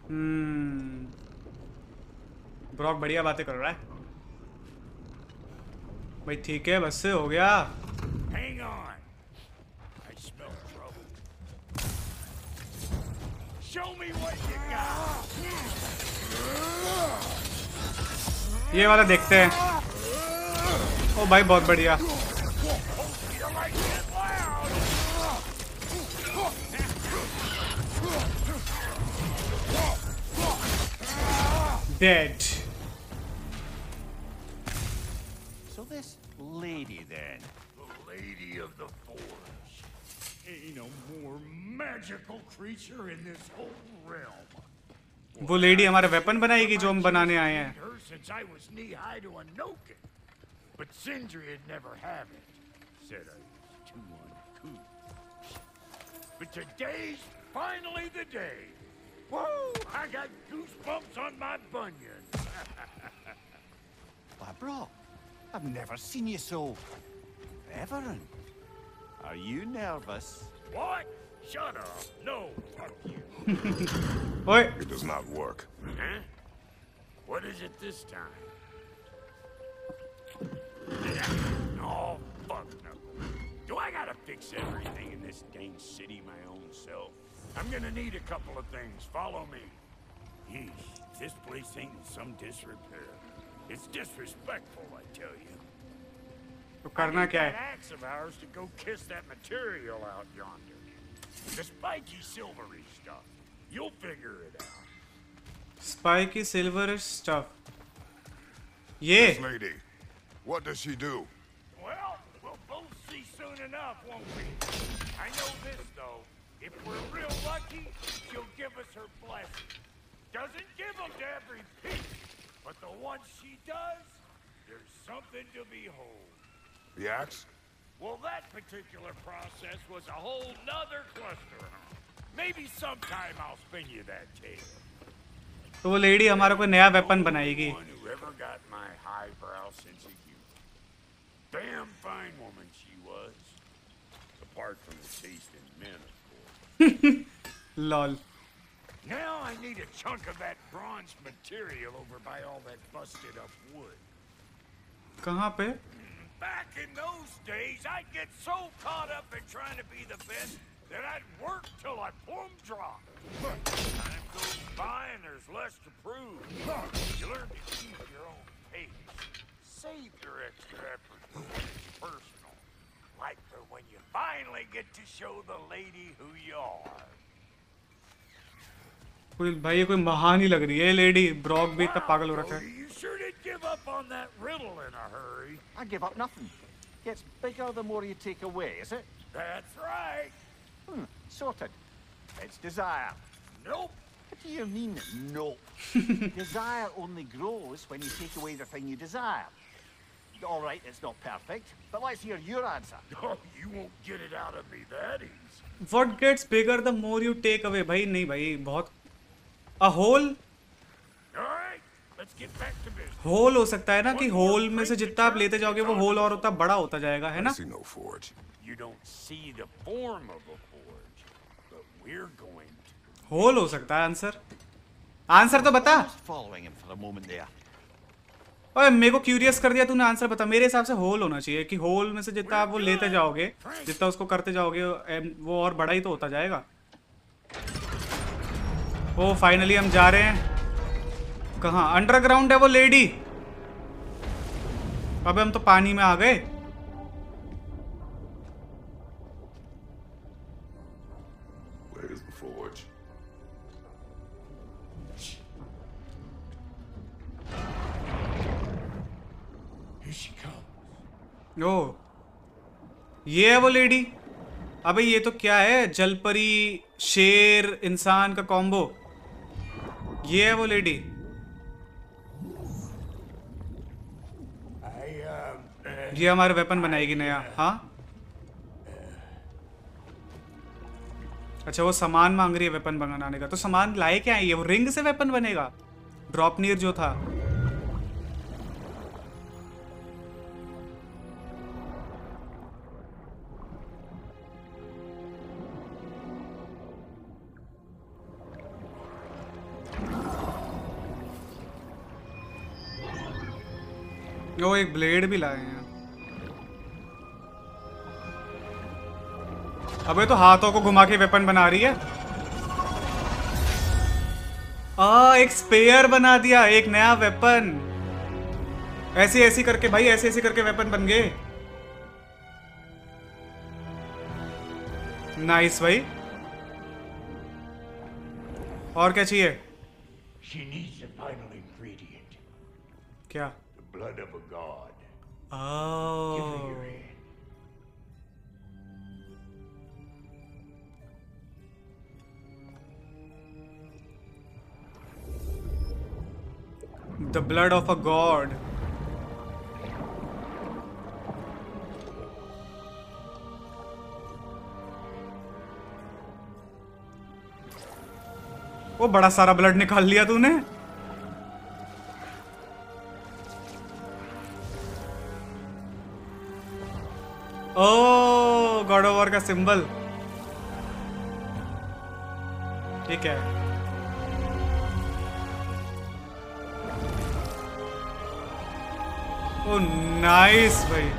हम्म Brock बढ़िया बातें कर रहा है भाई ठीक है बस से हो गया Hang on. I smell trouble. Show me what you got. ये वाला देखते हैं। ओ भाई बहुत बढ़िया। You magical creature in this whole realm. वो लेडी हमारे वेपन बनाएगी जो हम बनाने आए हैं Her since I was knee high to a Noken. But Sindri had never have it. Said I was too uncouth. But today's finally the day. Whoa! I got goosebumps on my bunions. Why, bro, I've never seen you so reverent. Are you nervous? what? Shut up. No. fuck you. what? It does not work. Huh? What is it this time? Oh, fuck no. Do I gotta fix everything in this dang city my own self? I'm gonna need a couple of things. Follow me. Yeesh, this place ain't in some disrepair. It's disrespectful, I tell you. I need that axe of ours to go kiss that material out yonder. The spiky silvery stuff. You'll figure it out. Spiky silvery stuff. Yeah. This lady, what does she do? Well, we'll both see soon enough, won't we? I know this, though. If we're real lucky, she'll give us her blessing. Doesn't give them to every peak, but the ones she does, there's something to behold. The axe? Well, that particular process was a whole nother cluster, huh? Maybe sometime I'll spin you that tale. तो वो lady हमारा कोई नया weapon बनाएगी One who ever got my highbrow sense of humor. Damn fine woman she was. Apart from the taste in men, of course. Lol Now I need a chunk of that bronze material over by all that busted up wood. कहाँ पे Back in those days, I'd get so caught up in trying to be the best that I'd work till I plumb drop. Time goes by and there's less to prove. You learn to keep your own pace. Save your extra effort for what's personal. Like for when you finally get to show the lady who you are. कोई भाई ये कोई महान ही लग रही है lady Brock भी इतना पागल हो रखा है You sure did give up on that riddle in a hurry. I give up nothing. Gets bigger the more you take away, is it? That's right. Hmm, sorted. It's desire. Nope. What do you mean, nope? desire only grows when you take away the thing you desire. All right, it's not perfect, but let's hear your answer. Oh, you won't get it out of me that easy. What gets bigger the more you take away भाई नहीं भाई बहुत a whole All right, let's get back to business. hole हो सकता है ना कि whole में से जितना आप लेते जाओगे वो होल और उतना बड़ा होता जाएगा है ना. होल हो सकता है आंसर। आंसर तो बता. ओए मेरे को क्यूरियस कर दिया तूने आंसर बता। मेरे हिसाब से होल होना चाहिए कि होल में से जितना आप वो लेते जाओगे जितना उसको करते जाओगे वो और बड़ा ही तो होता जाएगा। ओ फाइनली हम जा रहे हैं। कहा? अंडरग्राउंड है वो लेडी अबे हम तो पानी में आ गए। ओ ये है वो लेडी अबे ये तो क्या है? जलपरी शेर इंसान का कॉम्बो ये है वो लेडी ये हमारे वेपन बनाएगी नया। हाँ? अच्छा वो सामान मांग रही है वेपन बनाने का। तो सामान लाए क्या है ये? वो रिंग से वेपन बनेगा? ड्रॉप नीर जो था। वो एक ब्लेड भी लाए हैं। अबे तो हाथों को घुमा के वेपन बना रही है। आ एक स्पेयर बना दिया एक नया वेपन। ऐसे ऐसे करके भाई ऐसे ऐसे करके वेपन बन गए। नाइस भाई। और क्या चाहिए? She needs a final ingredient. क्या? The blood of a god. Give her your The blood of a god. वो बड़ा सारा ब्लड निकाल लिया तूने। ओ गॉड ऑफ़ वॉर का सिंबल ठीक है। ओ नाइस भाई।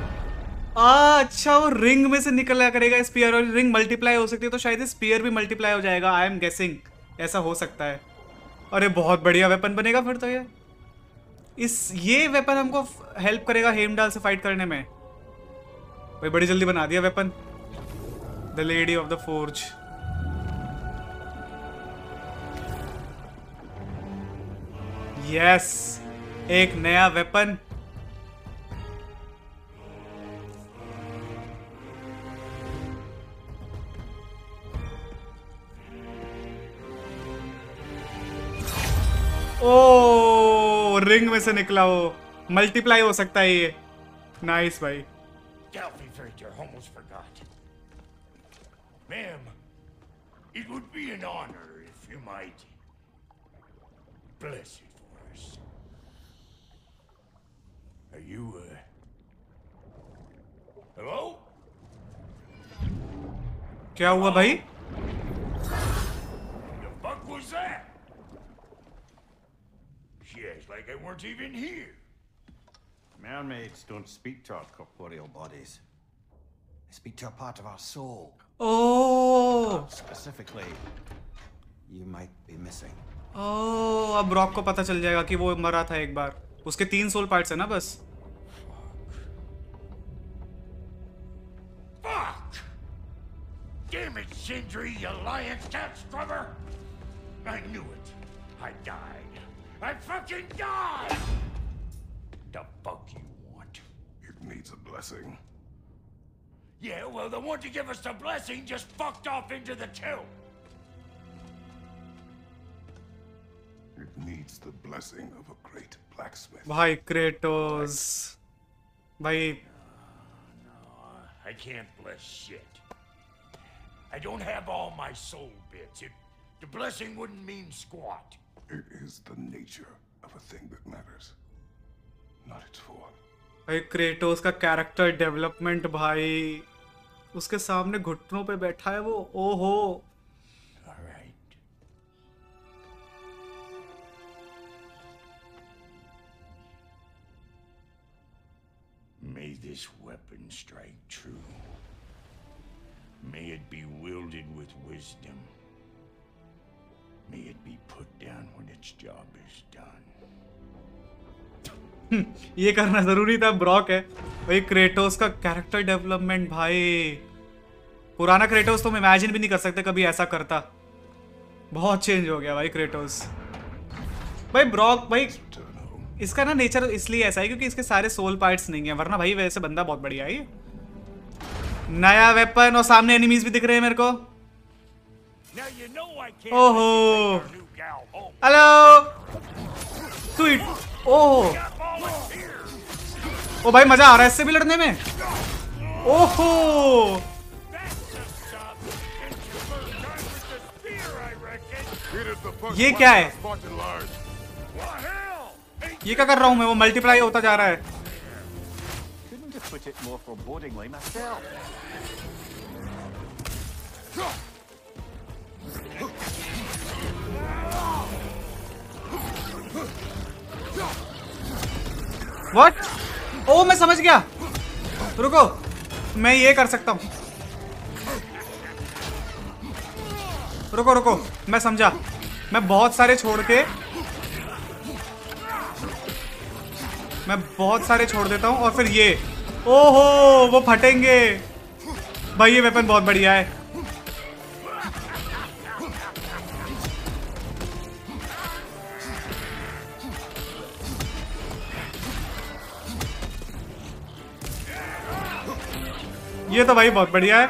आ, अच्छा वो रिंग में से निकला करेगा स्पीयर और रिंग मल्टीप्लाई हो सकती है तो शायद स्पीयर भी मल्टीप्लाई हो जाएगा आई एम गेसिंग ऐसा हो सकता है। अरे बहुत बढ़िया वेपन बनेगा फिर तो ये। इस ये वेपन हमको हेल्प करेगा हेमडाल से फाइट करने में। भाई बड़ी जल्दी बना दिया weapon the lady of the forge yes एक नया वेपन रिंग में से निकला वो मल्टीप्लाई हो सकता है ये नाइस भाई. Ma'am, it would be an honor if you might bless it for us. Are you, uh... Hello? क्या हुआ भाई like I weren't even here. Mermaids don't speak to our corporeal bodies. They speak to a part of our soul. O Specifically, you might be missing. ओ अब rock को पता चल जाएगा कि वो मरा था एक बार उसके तीन सोल पार्ट्स है ना बस Fuck! Damn it, Sindri, you lion cat scrubber! I knew it. I died. I fucking die! The fuck you want? It needs a blessing. Yeah, well, the one to give us the blessing just fucked off into the tomb. It needs the blessing of a great blacksmith. By Kratos. By. No, no, I can't bless shit. I don't have all my soul bits. It, the blessing wouldn't mean squat. It is the nature of a thing that matters, not its form. भाई Kratos का character development भाई उसके सामने घुटनों पे बैठा है वो ओहो All right. May this weapon strike true. May it be wielded with wisdom. May it be put down when its job is done. ये करना ज़रूरी था ब्रॉक है। भाई क्रेटोस का कैरेक्टर डेवलपमेंट भाई। पुराना क्रेटोस तो हम इमेजिन भी नहीं कर सकते, कभी ऐसा करता। बहुत चेंज हो गया भाई क्रेटोस भाई ब्रॉक भाई, इसका ना नेचर इसलिए ऐसा है क्योंकि इसके सारे सोल पार्ट्स नहीं है, वरना भाई वैसे बंदा बहुत बढ़िया है नया वेपन और सामने एनिमीज भी दिख रहे हैं मेरे को। Now you know I can't ओहो let take our new gal home. Hello sweet ओहो ओ भाई मज़ा आ रहा है इससे भी लड़ने में। ओहो ये क्या है? ये क्या कर रहा हूँ मैं? वो मल्टीप्लाई होता जा रहा है। व्हाट ओ मैं समझ गया। रुको, मैं ये कर सकता हूँ। रुको रुको, मैं समझा। मैं बहुत सारे छोड़ के मैं बहुत सारे छोड़ देता हूँ, और फिर ये। ओहो, वो फटेंगे। भाई, ये वेपन बहुत बढ़िया है। ये तो भाई बहुत बढ़िया है।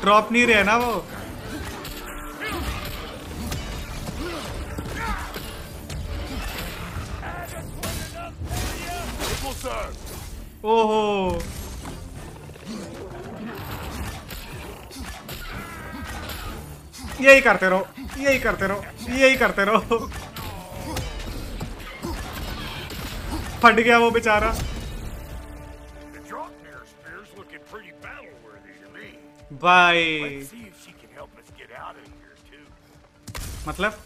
ड्रॉप नहीं रहे ना वो। ओहो। यही करते रहो, यही करते रहो, यही करते रहो। फट गया वो बेचारा। Too. मतलब?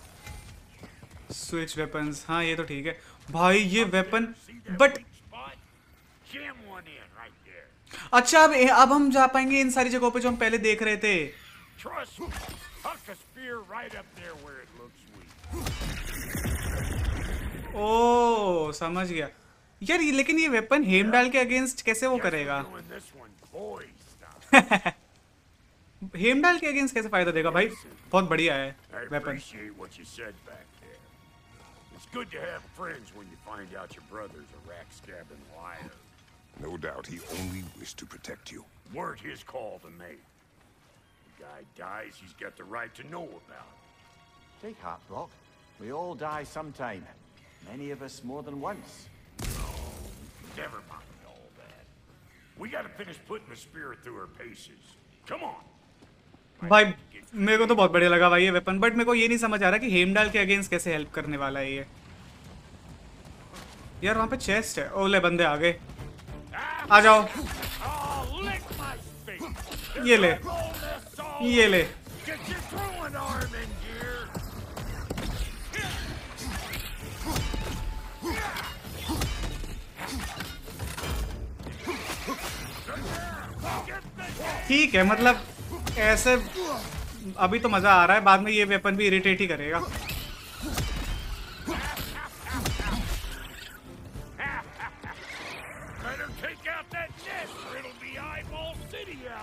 स्विच वेपन्स हाँ ये तो ठीक है। भाई ये वेपन बट. अच्छा अब अब हम जा पाएँगे इन सारी जगहों पे जो हम पहले देख रहे थे. ओ समझ गया। यार ये लेकिन ये वेपन हेमडाल के अगेंस्ट कैसे वो करेगा? हेमडाल के अगेंस्ट कैसे फायदा देगा भाई बहुत बढ़िया है weapon It's good to have friends when you find out your brother's a rack scabbing liar. No doubt he only wished to protect you. Weren't his call to make. The guy dies, he's got the right to know about it. Take heart, Brok. We all die sometime. Many of us more than once. No, never mind all that. We gotta finish putting the spirit through her paces. Come on! भाई, मेरे को तो बहुत बढ़िया लगा भाई ये weapon but मेरे को ये नहीं समझ आ रहा कि हेमडाल के अगेंस्ट कैसे हेल्प करने वाला है ये यार, वहाँ पे चेस्ट है ओले बंदे आ गए आ जाओ. ये ले ये ले. ठीक है मतलब ऐसे अभी तो मज़ा आ रहा है बाद में ये वेपन भी इरिटेट ही करेगा.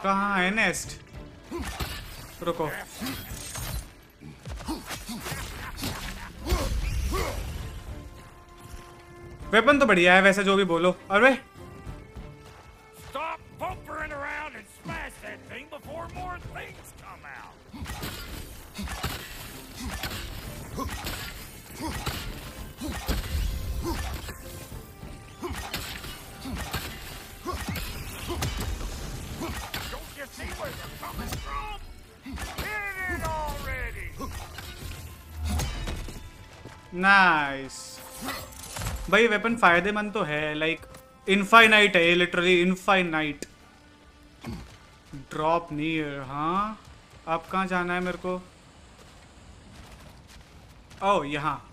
कहाँ है नेस्ट रुको। वेपन तो बढ़िया है वैसे जो भी बोलो। अरे! नाइस भाई वेपन फ़ायदेमंद तो है लाइक इनफाइनाइट है लिटरली इनफाइनाइट ड्रॉप नियर हाँ? आप कहाँ जाना है मेरे को? ओ यहाँ.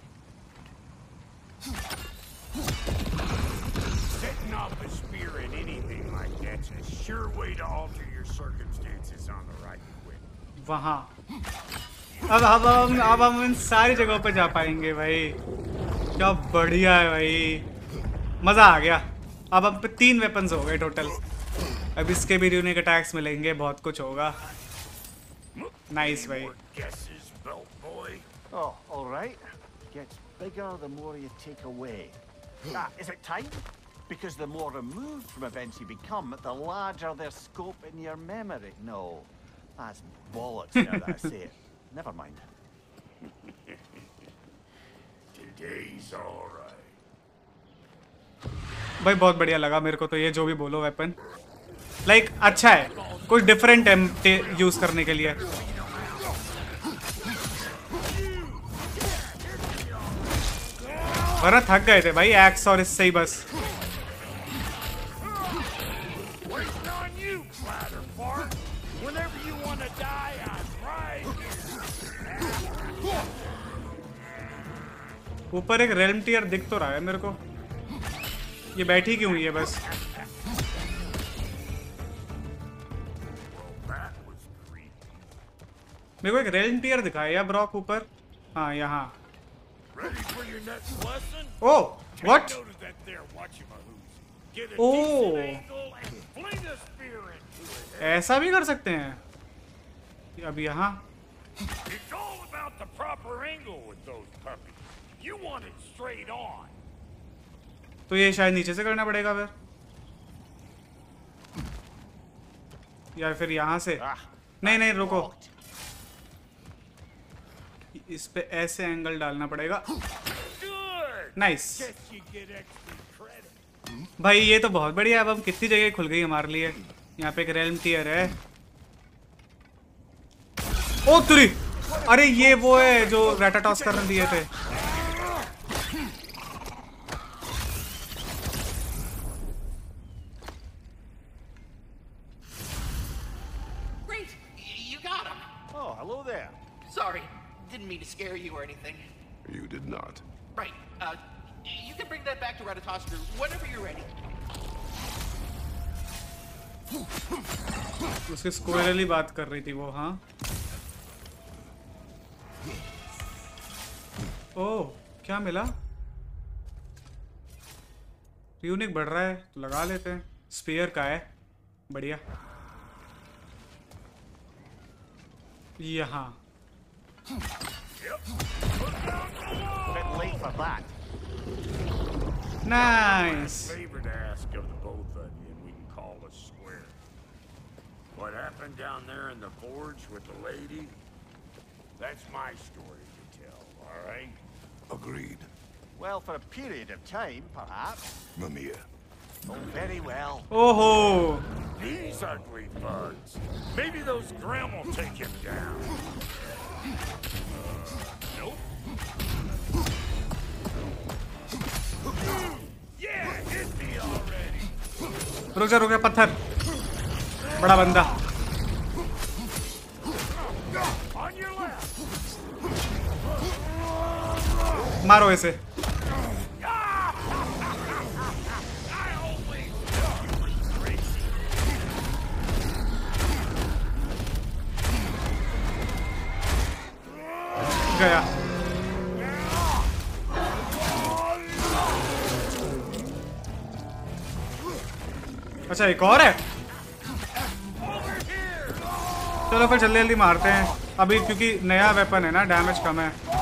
Sure अब अब हम अब हम इन सारी जगहों पे जा पाएँगे भाई क्या बढ़िया है भाई मज़ा आ गया अब अब तीन वेपन्स हो गए टोटल अब इसके भी यूनिक अटैक्स मिलेंगे बहुत कुछ होगा नाइस भाई? Oh, bigger the more you take away. Ah, is it time? Because the more removed from events you become, the larger their scope in your memory. No, that's bollocks now that I say it. Never mind. Today's all right. भाई बहुत बढ़िया लगा मेरे को तो ये जो भी बोलो वेपन लाइक like, अच्छा है कुछ डिफरेंट है यूज़ करने के लिए वरना थक गए थे भाई एक्स और इससे ही बस ऊपर एक रेलम टीयर दिख तो रहा है मेरे को। ये बैठी क्यों है बस? मेरे को एक रेलम टीयर दिखाया या ब्रॉक ऊपर। हाँ यहाँ। Oh what oh. ऐसा भी कर सकते हैं। अब यहाँ। तो ये शायद नीचे से करना पड़ेगा फिर। या फिर यहाँ से। नहीं नहीं रुको। इस पे ऐसे एंगल डालना पड़ेगा। नाइस. भाई ये तो बहुत बढ़िया अब हम कितनी जगह खुल गई हमारे लिए? यहाँ पे एक रेलम टीयर है। ओ तुरी! अरे ये वो है जो रेटाटॉस करने दिए थे। Mean to scare you or anything. You did not. Right, uh, you can bring that back to Ratatosker whenever you're ready. उसके स्क्वायरली बात कर रही थी वो हाँ ओ क्या मिला यूनिक बढ़ रहा है तो लगा लेते हैं स्पेयर का है बढ़िया यहाँ Bit late for that. Nice. Favor to ask of the both of you, and we can call it square. What happened down there in the forge with the lady? That's my story to tell, all right? Agreed. Well, for a period of time, perhaps. Mamiya. Oh, very well. ओहो These ugly bugs. Maybe those Grim will take him down. Nope. Yeah, hit me already. रुक जा रुक जा पत्थर बड़ा बंदा On your left. मारो इसे गया। अच्छा एक और है? चलो फिर जल्दी जल्दी मारते हैं। अभी क्योंकि नया वेपन है ना डैमेज कम है।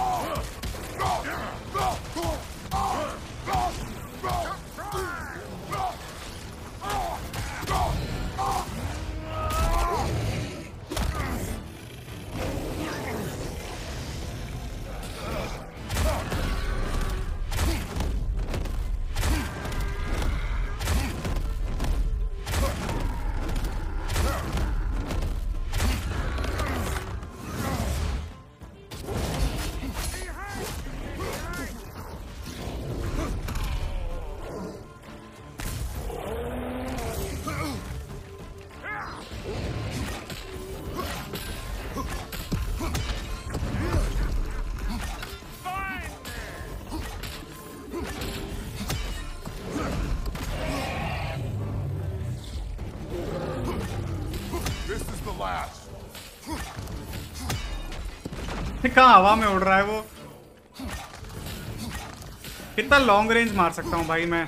हवा में उड़ रहा है वो। कितना लॉन्ग रेंज मार सकता हूँ भाई मैं।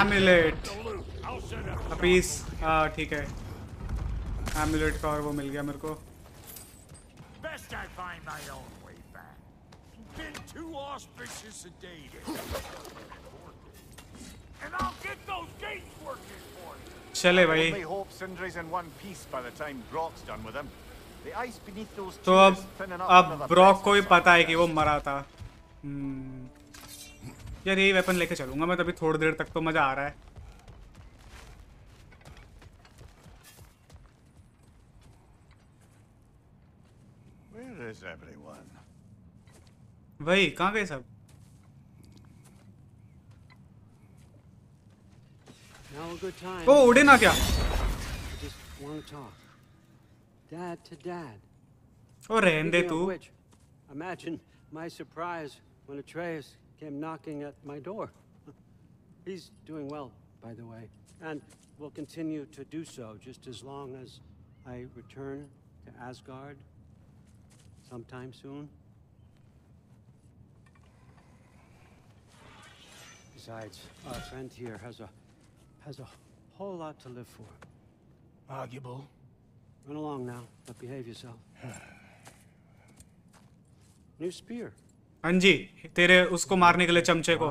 एमुलेट अपीस हाँ ठीक है। एमुलेट का और वो मिल गया मेरे को। Beneath those तो अब अब ब्रॉक को भी पता है. कि वो मरा था हम्म, यार यही वेपन लेके चलूँगा मैं तभी थोड़ी देर तक तो मज़ा आ रहा है? वही कहाँ गए सब Now a good time. ओ उड़े ना क्या I just want to talk. Dad to dad. ओ रहने दे Speaking of तू which, imagine my surprise when Atreus came knocking at my door. He's doing well, by the way, and will continue to do so just as long as I return to Asgard sometime soon. Besides, our friend here has a has a whole lot to live for. Arguable. Run along now, but behave yourself. New spear. हाँ जी तेरे उसको मारने के लिए चमचे को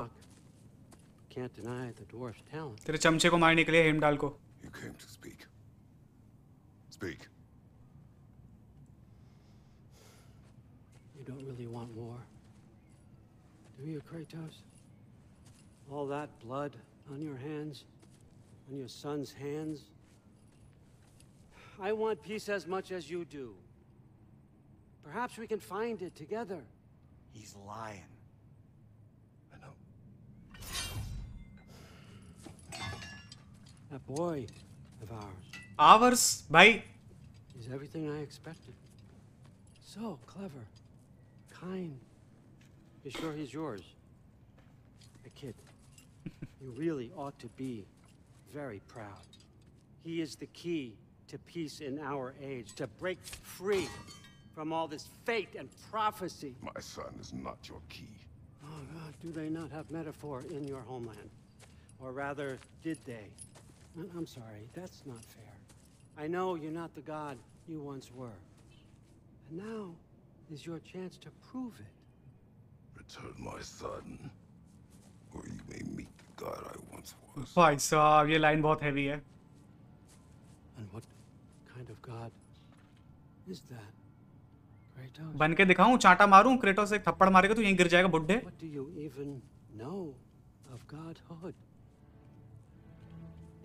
Can't deny the dwarf's talent. तेरे चमचे को मारने के लिए हेमडाल को You came to speak. Speak. You don't really want war. Do you, Kratos? All that blood on your hands, on your son's hands? I want peace as much as you do. Perhaps we can find it together. He's lying. I know. That boy of ours. Ours, mate? Is everything I expected. So clever. Kind. You're sure he's yours? A kid. you really ought to be very proud. He is the key to peace in our age, to break free from all this fate and prophecy. My son is not your key. Oh, God, do they not have metaphor in your homeland? Or rather, did they? I'm sorry, that's not fair. I know you're not the god you once were. And now is your chance to prove it. Return my son, or you may meet god I once was. भाई साहब ये line बहुत heavy है And what kind of god is that? Kratos? बन के दिखाऊँ चांटा मारूं Kratos एक थप्पड़ मारेगा तो यहीं गिर जाएगा बुड्ढे What do you even know of godhood?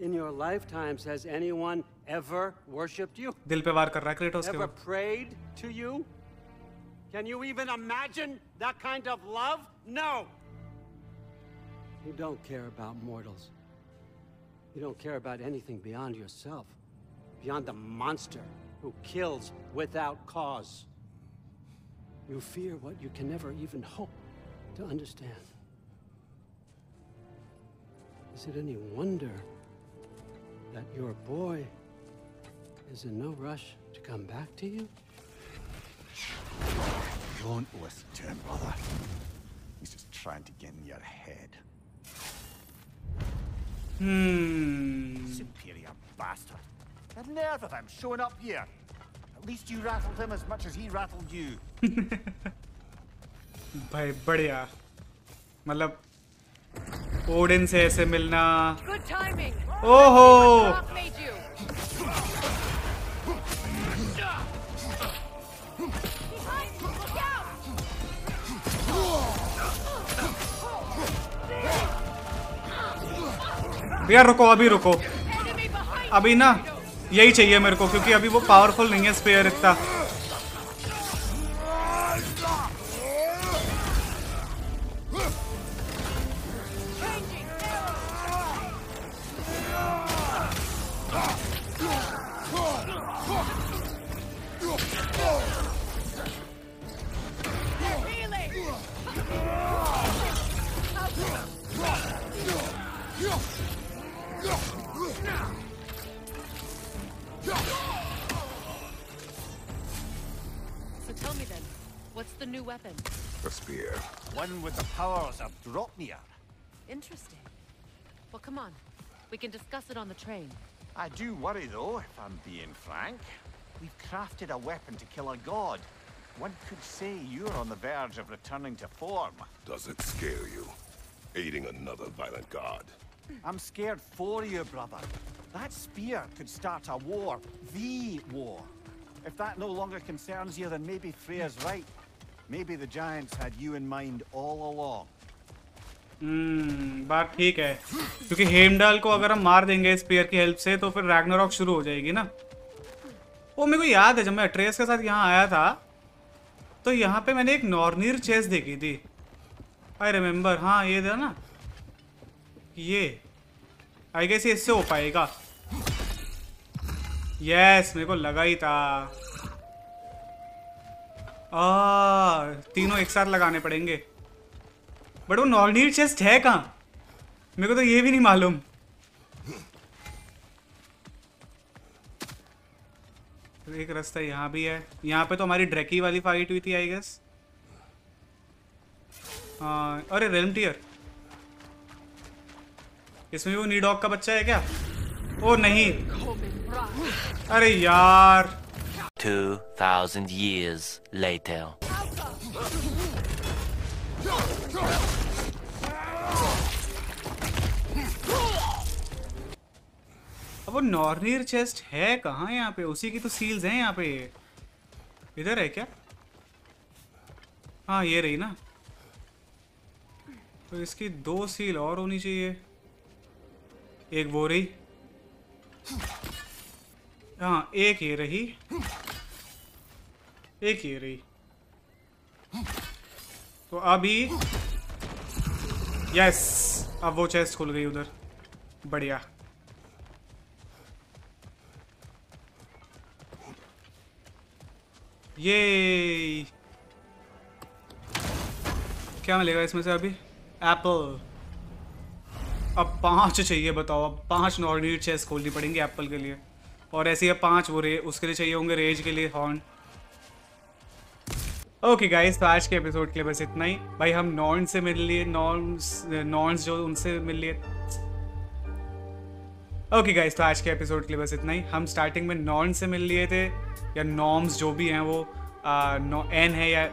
In your lifetimes, has anyone ever worshipped you? दिल पे वार कर रहा है क्रेटोस के Ever prayed to you? Can you even imagine that kind of love? No! You don't care about mortals. You don't care about anything beyond yourself, beyond the monster who kills without cause. You fear what you can never even hope to understand. Is it any wonder that your boy is in no rush to come back to you? Don't listen to him, brother. He's just trying to get in your head. Hmm. Superior bastard. The nerve of him showing up here. At least you rattled him as much as he rattled you. भाई बढ़िया मतलब Odin से ऐसे मिलना Good timing. ओहो यार रुको, अभी रुको। अभी ना यही चाहिए मेरे को, क्योंकि अभी वो पावरफुल नहीं है स्पेयर इतना। Train. I do worry, though, if I'm being frank. We've crafted a weapon to kill a god. One could say you're on the verge of returning to form. Does it scare you? Aiding another violent god? I'm scared for you, brother. That spear could start a war. The war. If that no longer concerns you, then maybe Freya's right. Maybe the Giants had you in mind all along. हम्म बात ठीक है। क्योंकि Heimdall को अगर हम मार देंगे spear की हेल्प से तो फिर रैग्नारॉक शुरू हो जाएगी ना। वो मेरे को याद है जब मैं अट्रेस के साथ यहाँ आया था तो यहाँ पे मैंने एक नॉर्नियर चेस देखी थी। आई रिमेम्बर हाँ ये था ना। ये आई गेस ये इससे हो पाएगा। यस मेरे को लगा ही था। आ, तीनों एक साथ लगाने पड़ेंगे। बट वो नॉर्नियर चेस्ट है कहाँ? मेरे को तो ये भी नहीं मालूम। एक रास्ता यहाँ भी है। यहाँ पे तो हमारी ड्रैकी वाली फाइट हुई थी आई गेस हाँ अरे रेलम टीयर इसमें वो नीडॉग का बच्चा है क्या? ओ नहीं। अरे यार। 2,000 years later. अब वो नॉर्नियर चेस्ट है कहाँ यहाँ पे? उसी की तो सील्स हैं यहाँ पे। इधर है क्या? हाँ ये रही ना। तो इसकी दो सील और होनी चाहिए। एक वो रही। हाँ एक ये रही। एक ये रही। तो अभी यस, अब वो चेस्ट खुल गई उधर। बढ़िया। ये क्या मिलेगा इसमें से अभी? एप्पल अब पाँच चाहिए, बताओ। अब पाँच नॉर्डियर चेस्ट खोलनी पड़ेंगी एप्पल के लिए। और ऐसे ही पाँच वो रे उसके लिए चाहिए होंगे रेज के लिए हॉर्न ओके गाइस तो आज के एपिसोड के लिए बस इतना ही। भाई, हम नॉन से मिल लिए नॉर्म्स नॉर्म्स जो उनसे मिल लिए। ओके गाइस तो आज के एपिसोड के लिए बस इतना ही। हम स्टार्टिंग में नॉन से मिल लिए थे। या नॉर्म्स जो भी हैं वो एन है या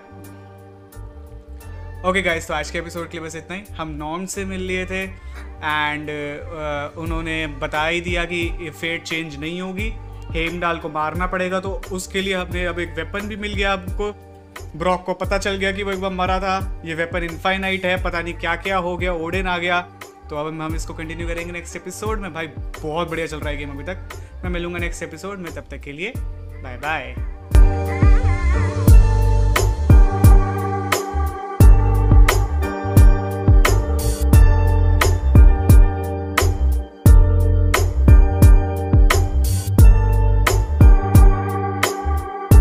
ओके okay गाइस तो आज के एपिसोड के लिए बस इतना ही। हम नॉर्म से मिल लिए थे एंड uh, उन्होंने बता ही दिया कि फेट चेंज नहीं होगी। हेमडाल को मारना पड़ेगा तो उसके लिए हमने अब एक वेपन भी मिल गया आपको। ब्रॉक को पता चल गया कि वो एक बार मरा था। ये वेपन इनफाइनाइट है पता नहीं क्या क्या हो गया ओडेन आ गया। तो अब हम इसको कंटिन्यू करेंगे नेक्स्ट एपिसोड में। भाई बहुत बढ़िया चल रहा है गेम अभी तक। मैं मिलूँगा नेक्स्ट एपिसोड में तब तक के लिए। Bye bye.